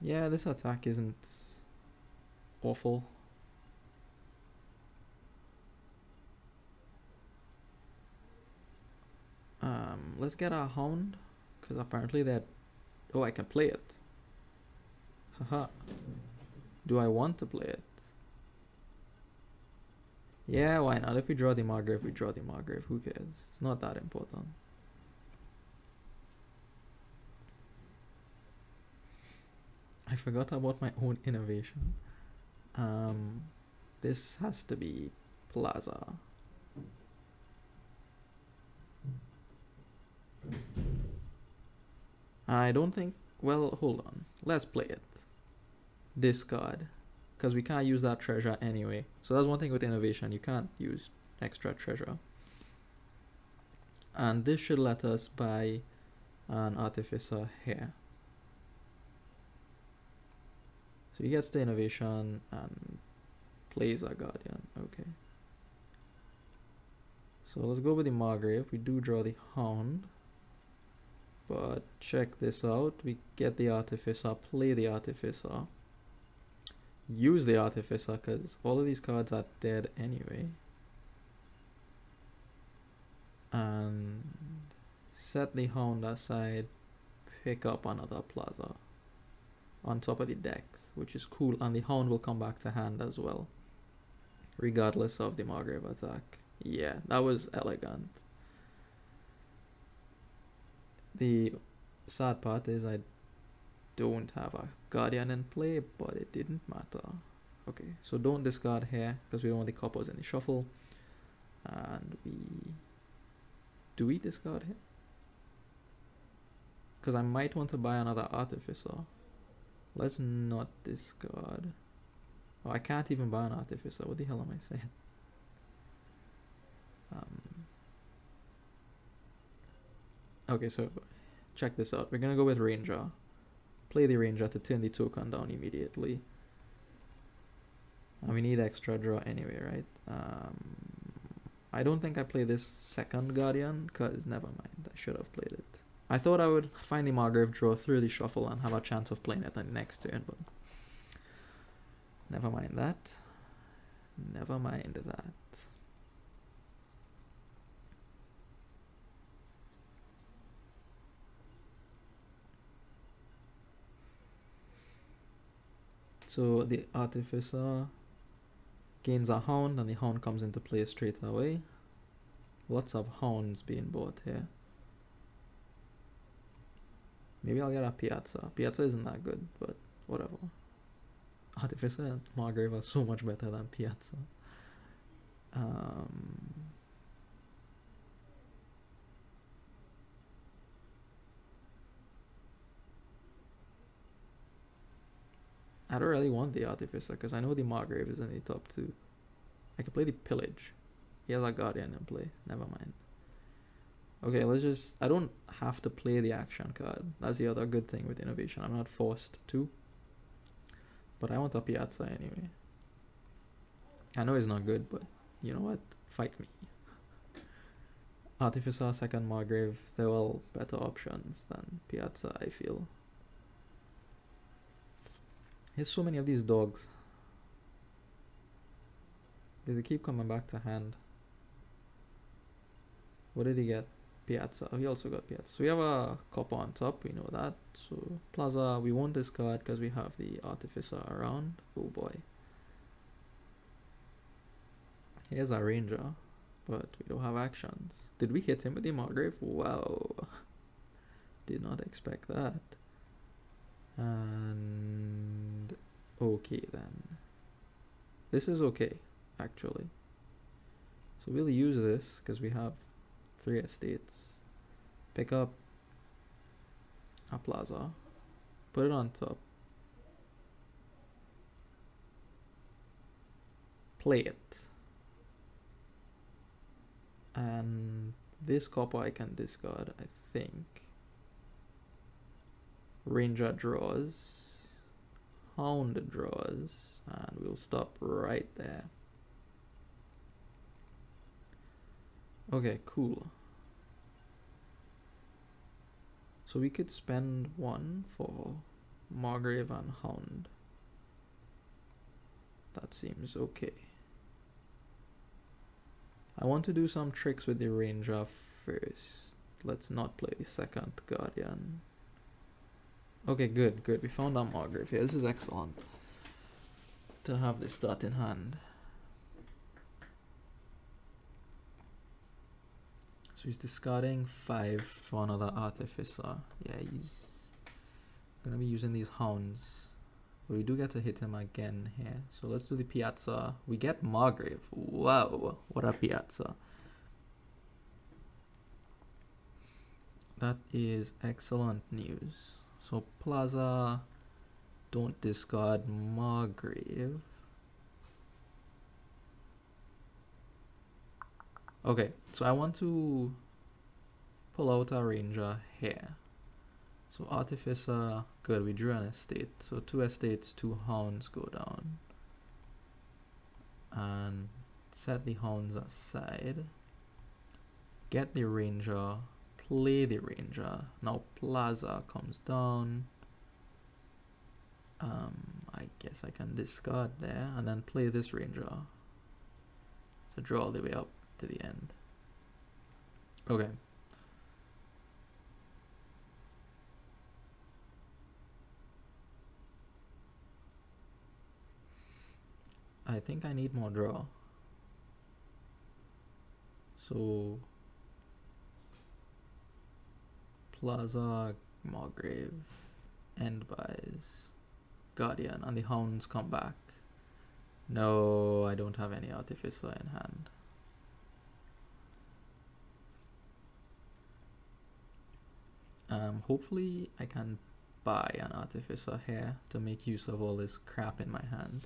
Yeah, this attack isn't awful. Um, let's get a hound, because apparently that. Oh, I can play it. Haha. Do I want to play it? Yeah, why not? If we draw the Margrave, we draw the Margrave. Who cares? It's not that important. I forgot about my own innovation. Um, this has to be Plaza. I don't think. Well, hold on. Let's play it. Discard. Because we can't use that treasure anyway. So that's one thing with innovation. You can't use extra treasure. And this should let us buy an artificer here. So he gets the innovation and plays a guardian. Okay. So let's go with the Margrave. We do draw the Hound. But check this out. We get the Artificer, play the Artificer. Use the Artificer because all of these cards are dead anyway. And set the Hound aside. Pick up another Plaza on top of the deck, which is cool. And the Hound will come back to hand as well, regardless of the Margrave attack. Yeah, that was elegant. The sad part is I don't have a guardian in play, but it didn't matter. Okay, so don't discard here because we don't want the coppers in the shuffle. And we do we discard here? Because I might want to buy another artificer. Let's not discard. Oh, I can't even buy an artificer. What the hell am I saying? Okay, so check this out. We're gonna go with Ranger. Play the Ranger to turn the token down immediately. And we need extra draw anyway, right? Um, I don't think I play this second Guardian, because never mind, I should have played it. I thought I would find the Margrave draw through the shuffle and have a chance of playing it on the next turn, but never mind that. Never mind that. So the artificer gains a hound and the hound comes into play straight away. Lots of hounds being bought here. Maybe I'll get a Piazza. Piazza isn't that good, but whatever. Artificer and Margrave are so much better than Piazza. Um, I don't really want the Artificer because I know the Margrave is in the top two. I could play the Pillage. He has a Guardian in play. Never mind. Okay, let's just... I don't have to play the action card. That's the other good thing with innovation. I'm not forced to. But I want a Piazza anyway. I know it's not good, but you know what? Fight me. *laughs* Artificer, second Margrave, they're all better options than Piazza, I feel. There's so many of these dogs. They keep coming back to hand. What did he get? Piazza. Oh, he also got Piazza. So we have a copper on top. We know that. So Plaza, we won't discard because we have the Artificer around. Oh boy. Here's our Ranger. But we don't have actions. Did we hit him with the Margrave? Wow. *laughs* Did not expect that. And okay then. This is okay, actually. So we'll use this because we have three estates. Pick up a plaza. Put it on top. Play it. And this copper I can discard, I think. Ranger draws, Hound draws, and we'll stop right there. Okay, cool. So we could spend one for Margrave and Hound. That seems okay. I want to do some tricks with the Ranger first. Let's not play the second Guardian. Okay, good, good. We found our Margrave here. This is excellent to have this start in hand. So he's discarding five for another artificer. Yeah, he's gonna be using these hounds. But we do get to hit him again here. So let's do the Piazza. We get Margrave. Wow, what a Piazza. That is excellent news. So Plaza, don't discard Margrave. Okay, so I want to pull out a ranger here. So Artificer, good, we drew an estate. So two estates, two hounds go down. And set the hounds aside. Get the ranger, play the ranger. Now Plaza comes down. Um, I guess I can discard there and then play this ranger. to draw all the way up to the end. Okay. I think I need more draw. So Plaza, Margrave, End buys, Guardian, and the Hounds come back. No, I don't have any Artificer in hand. Um, hopefully I can buy an artificer here to make use of all this crap in my hand.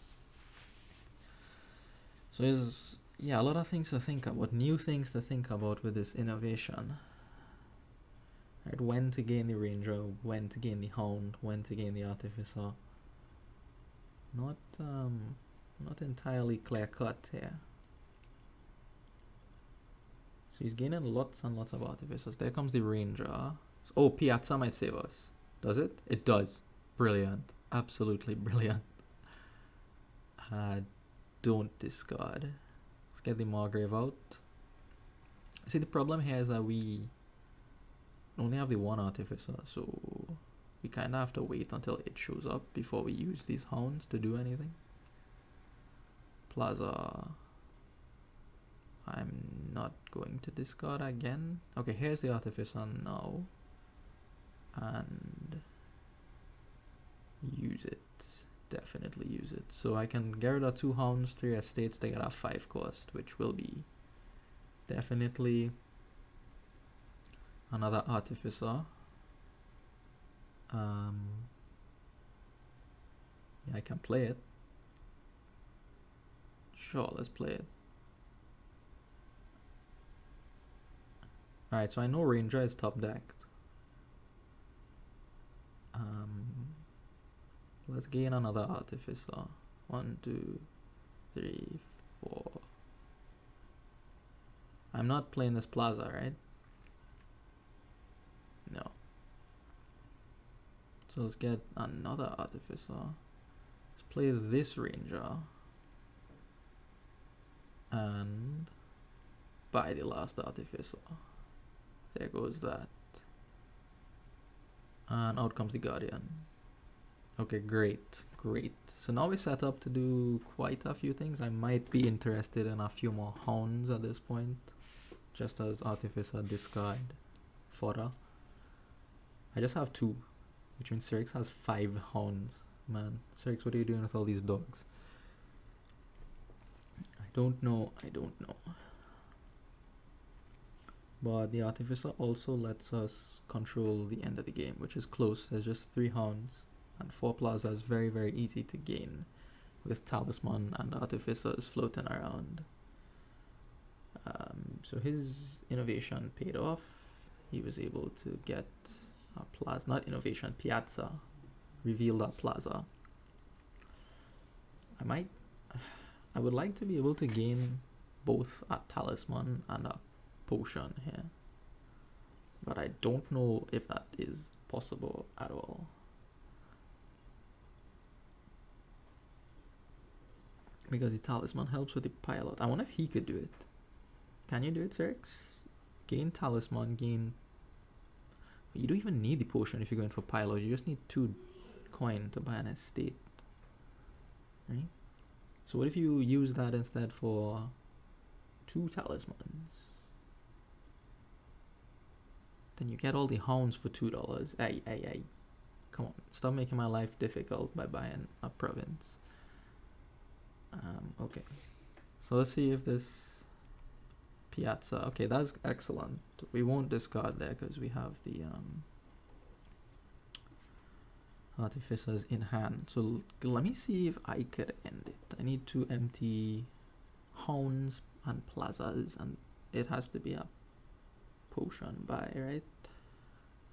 So there's yeah a lot of things to think about, new things to think about with this innovation. Right, when to gain the ranger, when to gain the hound, when to gain the artificer. Not um not entirely clear cut here. So he's gaining lots and lots of artificers. There comes the ranger. Oh, Piazza might save us. Does it? It does. Brilliant. Absolutely brilliant. *laughs* Uh, don't discard. Let's get the Margrave out. See, the problem here is that we only have the one Artificer, so we kind of have to wait until it shows up before we use these hounds to do anything. Plaza. Uh, I'm not going to discard again. Okay, here's the Artificer now and use it definitely use it so I can get rid of two hounds three estates they got a five cost which will be definitely another artificer um, yeah, I can play it sure let's play it alright so I know ranger is top decked um, let's gain another artificer. One, two, three, four. I'm not playing this plaza, right? No. So let's get another artificer. Let's play this ranger. And buy the last artificer. There goes that and out comes the guardian okay great great so now we're set up to do quite a few things i might be interested in a few more hounds at this point just as artificer discard fodder i just have two which means xyrix has five hounds man. xyrix what are you doing with all these dogs? I don't know i don't know. But the artificer also lets us control the end of the game which is close. There's just three hounds and four plaza is very very easy to gain with talisman and artificers floating around. Um, so his innovation paid off. He was able to get a plaza not innovation piazza reveal that plaza i might i would like to be able to gain both a talisman and a potion here. But I don't know if that is possible at all. Because the talisman helps with the pilot. I wonder if he could do it. Can you do it, xyrix? Gain talisman, gain... You don't even need the potion if you're going for pilot. You just need two coin to buy an estate. Right? So what if you use that instead for two talismans? Then you get all the hounds for two dollars. Hey, hey, hey. Come on, stop making my life difficult by buying a province. Um, okay. So let's see if this Piazza. Okay, that's excellent. We won't discard there because we have the um, artificers in hand. So let me see if I could end it. I need two empty hounds and plazas, and it has to be a potion buy, right?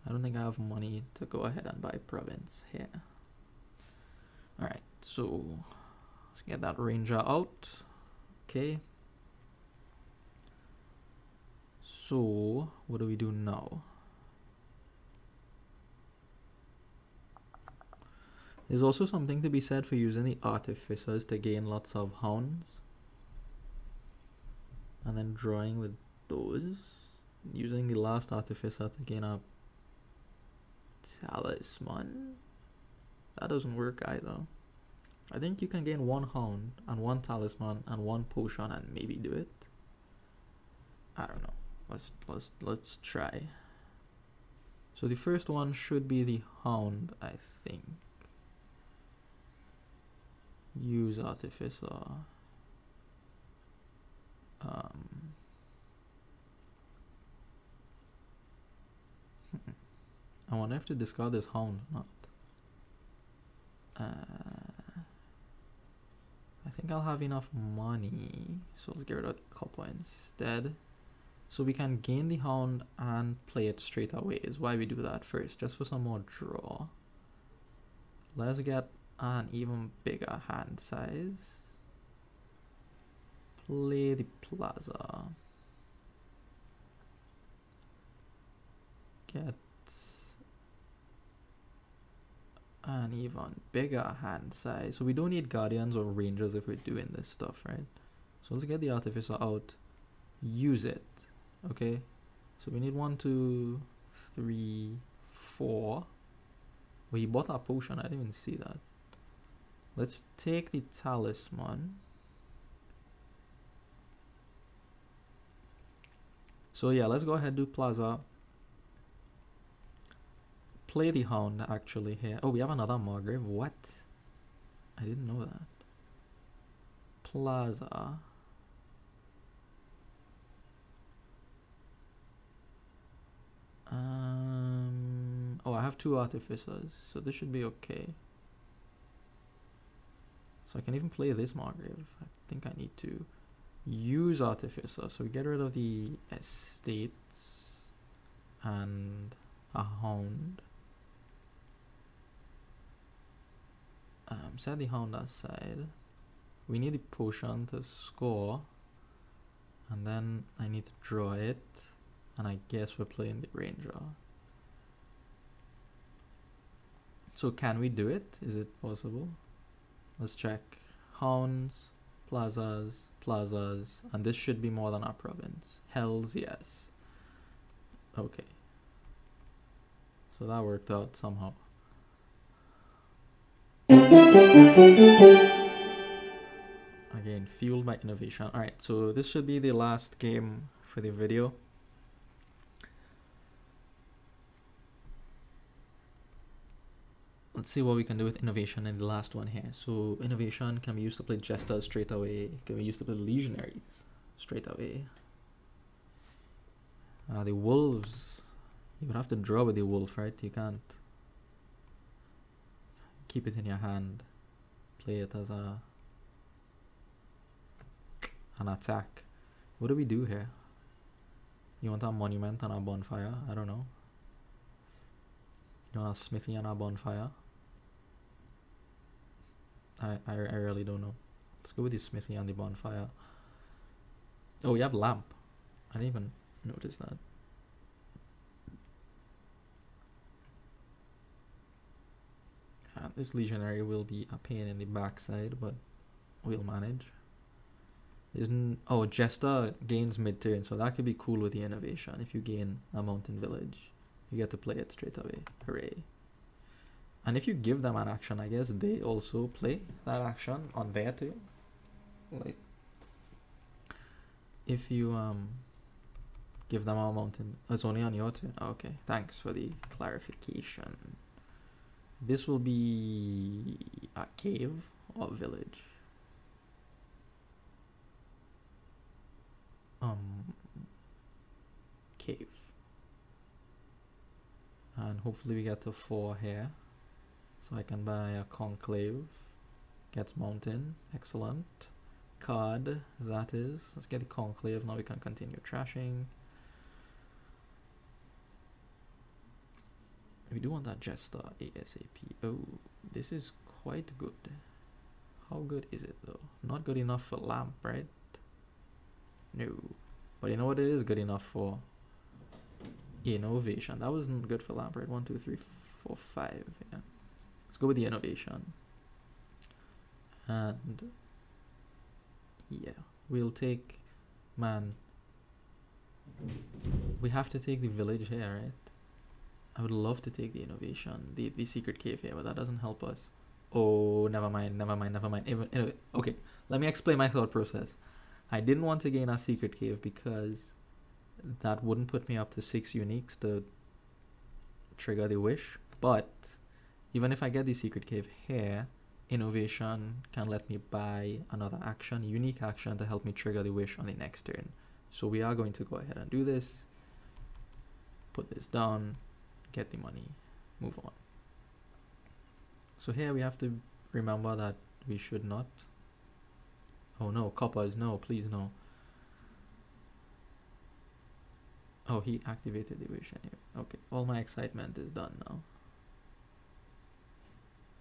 I don't think I have money to go ahead and buy province here. Alright, so let's get that ranger out. Okay. So, what do we do now? There's also something to be said for using the artificers to gain lots of hounds. And then drawing with those. Using the last artificer to gain a talisman. That doesn't work either. I think you can gain one hound and one talisman and one potion and maybe do it. I don't know. Let's let's let's try. So the first one should be the hound, I think. Use artificer. Um, I wonder if to discard this hound or not. Uh, I think I'll have enough money, so let's get rid of copper instead. So we can gain the hound and play it straight away is why we do that first, just for some more draw. Let's get an even bigger hand size. Play the plaza. Get an even bigger hand size. So we don't need guardians or rangers if we're doing this stuff, right? So let's get the artificer out, use it, okay? So we need one, two, three, four. We bought a potion, I didn't even see that. Let's take the talisman. So yeah, let's go ahead and do plaza play the hound actually here. Oh, we have another Margrave. What? I didn't know that. Plaza. Um. Oh, I have two artificers, so this should be okay. So I can even play this Margrave. I think I need to use artificer. So we get rid of the estates and a hound. um, set the hound aside. We need the potion to score. And then I need to draw it. And I guess we're playing the ranger. So can we do it? Is it possible? Let's check. Hounds, plazas, plazas. And this should be more than our province. Hells, yes. Okay. So that worked out somehow. Again, fueled by innovation. Alright, so this should be the last game for the video. Let's see what we can do with innovation in the last one here. So innovation can be used to play Jester straight away. Can be used to play legionaries straight away. Uh, the wolves. You would have to draw with the wolf, right? You can't keep it in your hand play it as a an attack what do we do here you want a monument and a bonfire I don't know you want a smithy and a bonfire I, I, I really don't know let's go with the smithy and the bonfire oh we have lamp I didn't even notice that Uh, this legionary will be a pain in the backside, but we'll manage. Isn't oh Jester gains mid turn, so that could be cool with the innovation if you gain a mountain village. you get to play it straight away. Hooray. And if you give them an action, I guess they also play that action on their turn. Like, if you um give them a mountain, it's only on your turn. Okay, thanks for the clarification. This will be a cave or village. Um, cave. And hopefully we get to four here. So I can buy a conclave. Gets mountain. Excellent. Card, that is. Let's get the conclave. Now we can continue trashing. We do want that Jester ASAP. Oh, this is quite good. How good is it though? Not good enough for lamp, right? No. But you know what it is good enough for? Innovation. That wasn't good for lamp, right? One, two, three, four, five. Yeah. Let's go with the innovation. And yeah, we'll take man. We have to take the village here, right? I would love to take the innovation, the the secret cave here, but that doesn't help us. Oh, never mind, never mind, never mind. Anyway, okay, let me explain my thought process. I didn't want to gain a secret cave because that wouldn't put me up to six uniques to trigger the wish. But even if I get the secret cave here, innovation can let me buy another action, unique action to help me trigger the wish on the next turn. So we are going to go ahead and do this. Put this down get the money, move on. So here we have to remember that we should not. Oh no, coppers, no, please no. Oh, he activated the wish anyway. Okay, all my excitement is done now.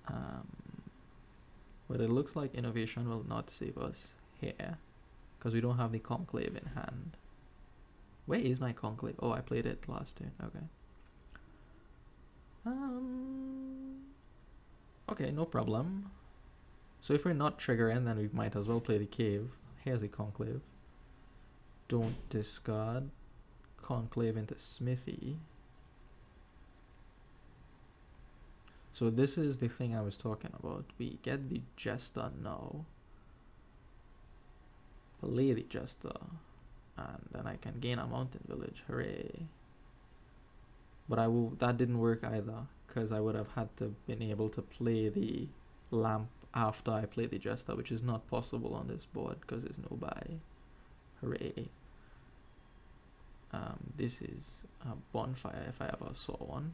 Um, but it looks like innovation will not save us here because we don't have the conclave in hand. Where is my conclave? Oh, I played it last turn. Okay. Um, okay, no problem. So if we're not triggering, then we might as well play the cave. Here's the conclave. Don't discard conclave into smithy. So this is the thing I was talking about. We get the jester now. Play the jester. And then I can gain a mountain village. Hooray but I will that didn't work either because I would have had to been able to play the lamp after I play the jester which is not possible on this board because there's no buy hooray um, this is a bonfire if I ever saw one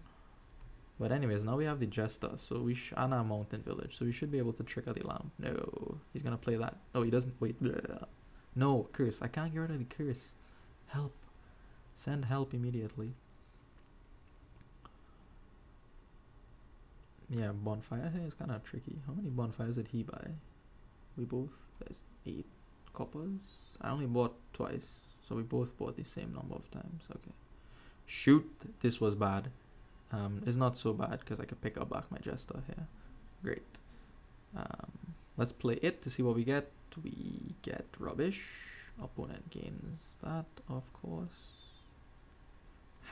but anyways now we have the jester so we sh and our mountain village so we should be able to trigger the lamp no he's gonna play that oh he doesn't wait Bleh. no curse I can't get rid of the curse help send help immediately Yeah, bonfire here is kind of tricky. How many bonfires did he buy? We both, there's eight coppers. I only bought twice, so we both bought the same number of times. Okay. Shoot, this was bad. Um, it's not so bad because I can pick up back my Jester here. Great. Um, let's play it to see what we get. We get rubbish. Opponent gains that, of course.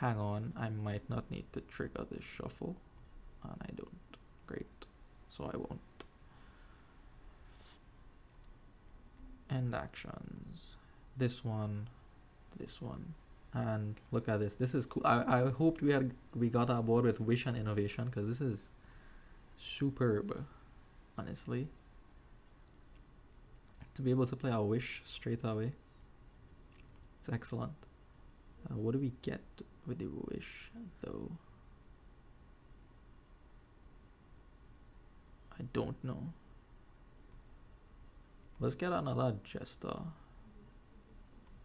Hang on, I might not need to trigger this shuffle. And I don't great so I won't end actions this one this one and look at this. This is cool. I, I hoped we had we got our board with wish and innovation because this is superb honestly. To be able to play our wish straight away it's excellent. Uh, what do we get with the wish though? I don't know. Let's get another jester.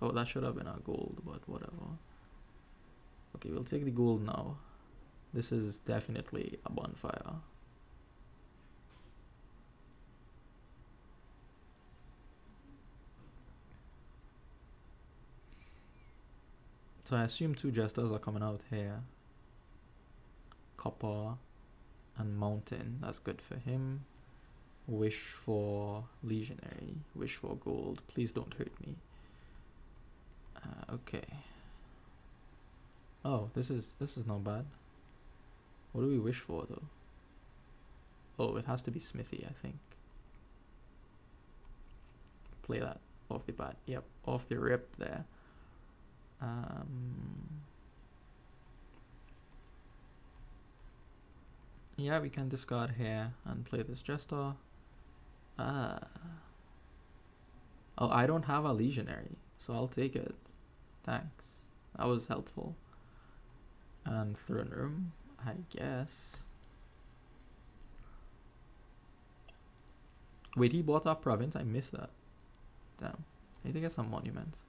Oh, that should have been our gold, but whatever. Okay, we'll take the gold now. This is definitely a bonfire. So I assume two jesters are coming out here. Copper and mountain that's good for him wish for legionary wish for gold please don't hurt me uh, okay Oh, this is this is not bad. What do we wish for though? Oh, it has to be Smithy, I think. Play that off the bat. Yep, off the rip there. Um, yeah, we can discard here and play this Jester. Ah. Oh, I don't have a Legionary, so I'll take it. Thanks. That was helpful. And Throne Room, I guess. Wait, he bought our province? I missed that. Damn. I need to get some monuments.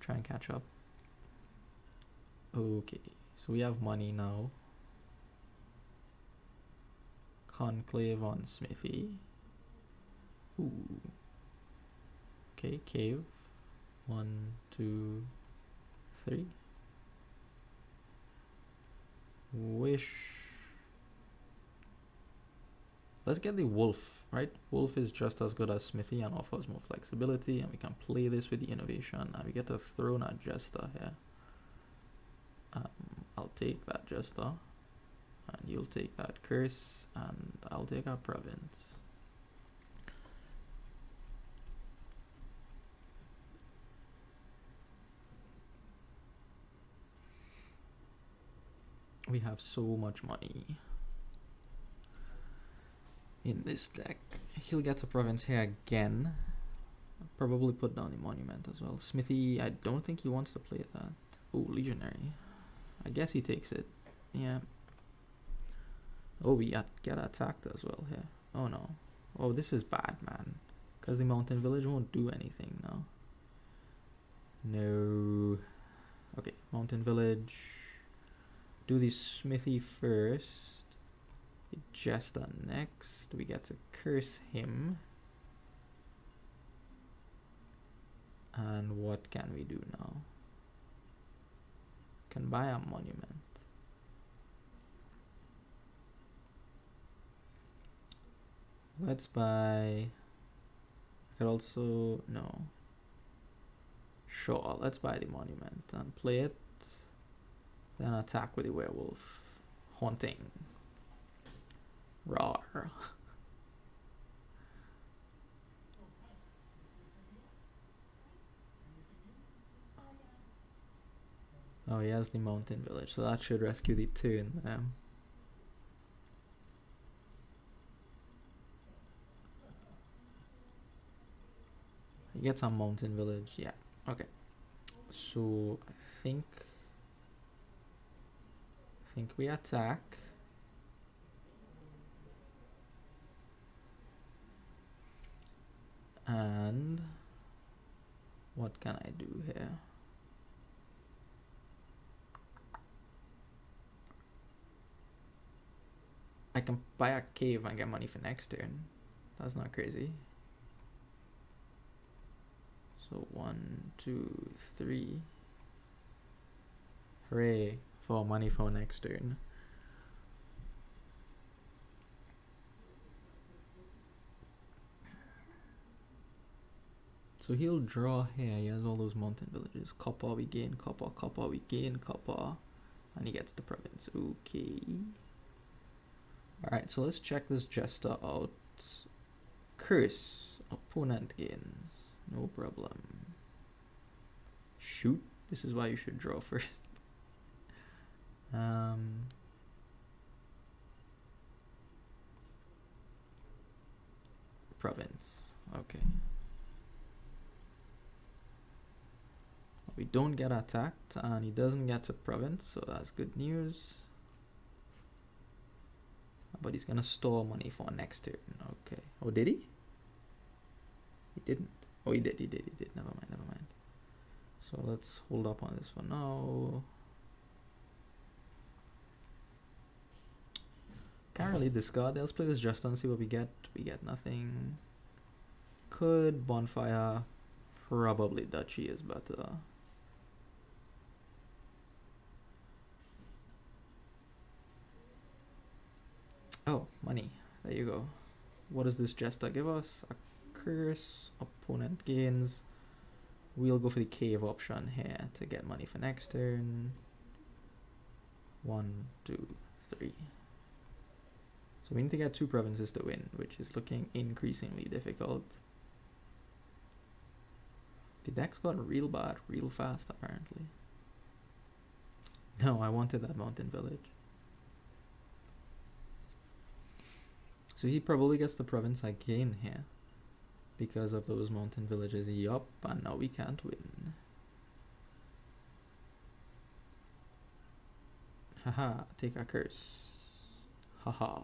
Try and catch up. Okay, so we have money now. Conclave on Smithy. Ooh. Okay, cave. One, two, three. Wish. Let's get the wolf, right? Wolf is just as good as Smithy and offers more flexibility, and we can play this with the innovation, and we get a throne at Jester here. Um, I'll take that Jester, and you'll take that curse, and I'll take our province. We have so much money in this deck. He'll get a province here again. Probably put down the monument as well. Smithy, I don't think he wants to play that. Oh, legionary. I guess he takes it. Yeah. Oh, we get attacked as well here. Oh no. Oh, this is bad, man. Because the mountain village won't do anything now. No. Okay, mountain village. Do the smithy first. Jester next. We get to curse him. And what can we do now? Can buy a monument. Let's buy. I could also no. Sure, let's buy the monument and play it. Then attack with the werewolf. Haunting. Rawr. Oh, he has the mountain village, so that should rescue the two in them. He gets a mountain village, yeah. Okay. So I think think we attack. And what can I do here? I can buy a cave and get money for next turn. That's not crazy. So one, two, three. Hooray for money for next turn. So he'll draw here, he has all those mountain villages. Copper we gain, copper, copper we gain, copper. And he gets the province. Okay. Alright, so let's check this Jester out. Curse. Opponent gains. No problem. Shoot. This is why you should draw *laughs* first. Um, province. Okay. We don't get attacked and he doesn't get a province, so that's good news. But he's gonna store money for next turn. Okay. Oh, did he? He didn't. Oh, he did, he did, he did. Never mind, never mind. So let's hold up on this for now. Can't really discard. Let's play this just and see what we get. We get nothing. Could bonfire. Probably duchy is better. Oh, money. There you go. What does this jester give us? A curse. Opponent gains. We'll go for the cave option here to get money for next turn. One, two, three. So we need to get two provinces to win, which is looking increasingly difficult. The deck's got real bad, real fast, apparently. No, I wanted that mountain village. So he probably gets the province again here. Because of those mountain villages. Yup, and now we can't win. Haha, take a curse. Haha.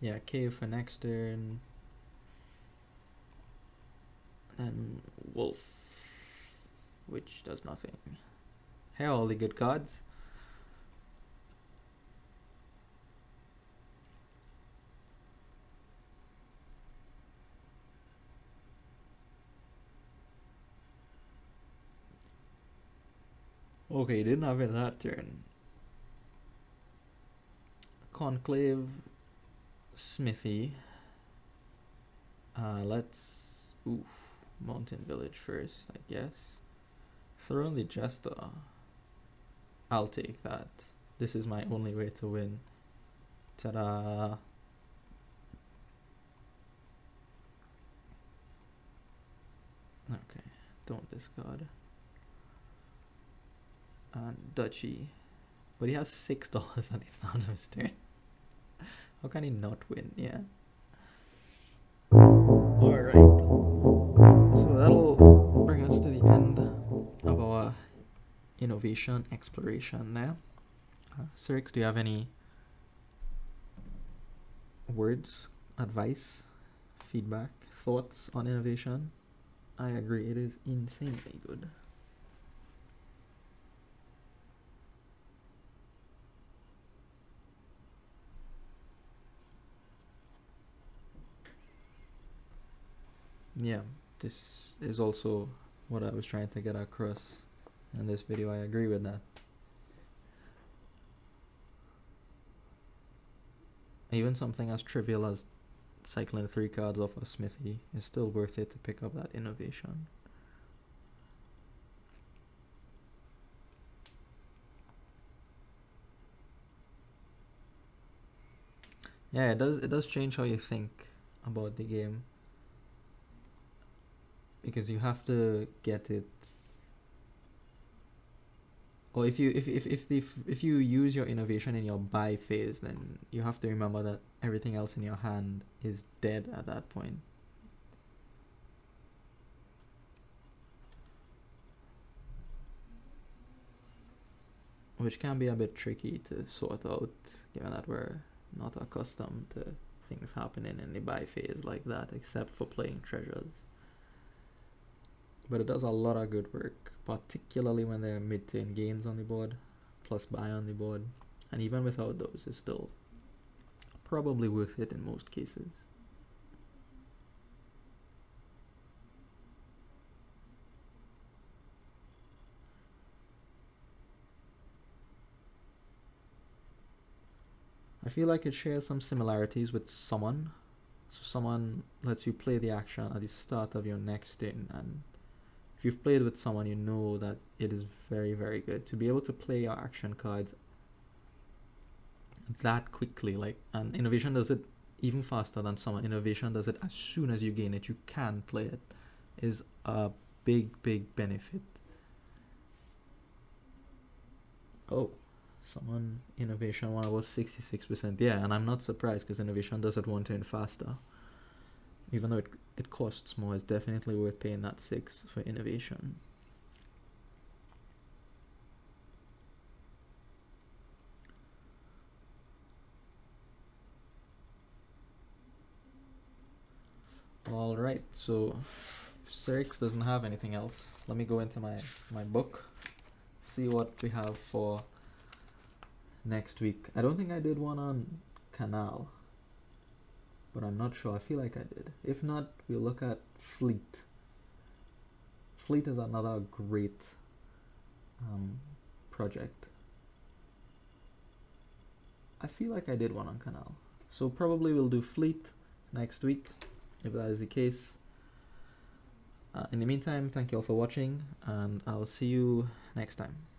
Yeah, cave for next turn. Then wolf, which does nothing. Hey, all the good cards. Okay, didn't have it that turn. Conclave Smithy. Uh, let's. Oof. Mountain Village first, I guess. The Jester. I'll take that. This is my only way to win. Ta da! Okay, don't discard. And Duchy. But he has six *laughs* dollars on his start of his turn. How can he not win? Yeah. Alright. So that'll bring us to the end of our innovation exploration there. Uh, xyrix, do you have any words, advice, feedback, thoughts on innovation? I agree, it is insanely good. Yeah this is also what I was trying to get across in this video. I agree with that. Even something as trivial as cycling three cards off a Smithy is still worth it to pick up that innovation. Yeah it does it does change how you think about the game because you have to get it. Or if you if if if the if you use your innovation in your buy phase then you have to remember that everything else in your hand is dead at that point. Which can be a bit tricky to sort out given that we're not accustomed to things happening in the buy phase like that except for playing treasures but it does a lot of good work, particularly when there are mid-turn gains on the board, plus buy on the board, and even without those, it's still probably worth it in most cases. I feel like it shares some similarities with Summon. So Summon lets you play the action at the start of your next turn and if you've played with Summon, you know that it is very, very good to be able to play your action cards that quickly. Like, and innovation does it even faster than Summon. Innovation does it as soon as you gain it. You can play it. Is a big, big benefit. Oh, Summon innovation one was sixty six percent. Yeah, and I'm not surprised because innovation does it one turn faster. Even though it it costs more, it's definitely worth paying that six for innovation. All right, so if xyrix doesn't have anything else, let me go into my, my book, see what we have for next week. I don't think I did one on Canal but I'm not sure. I feel like I did. If not, we'll look at Fleet. Fleet is another great um, project. I feel like I did one on Canal. So probably we'll do Fleet next week. if that is the case. Uh, in the meantime, thank you all for watching, and I'll see you next time.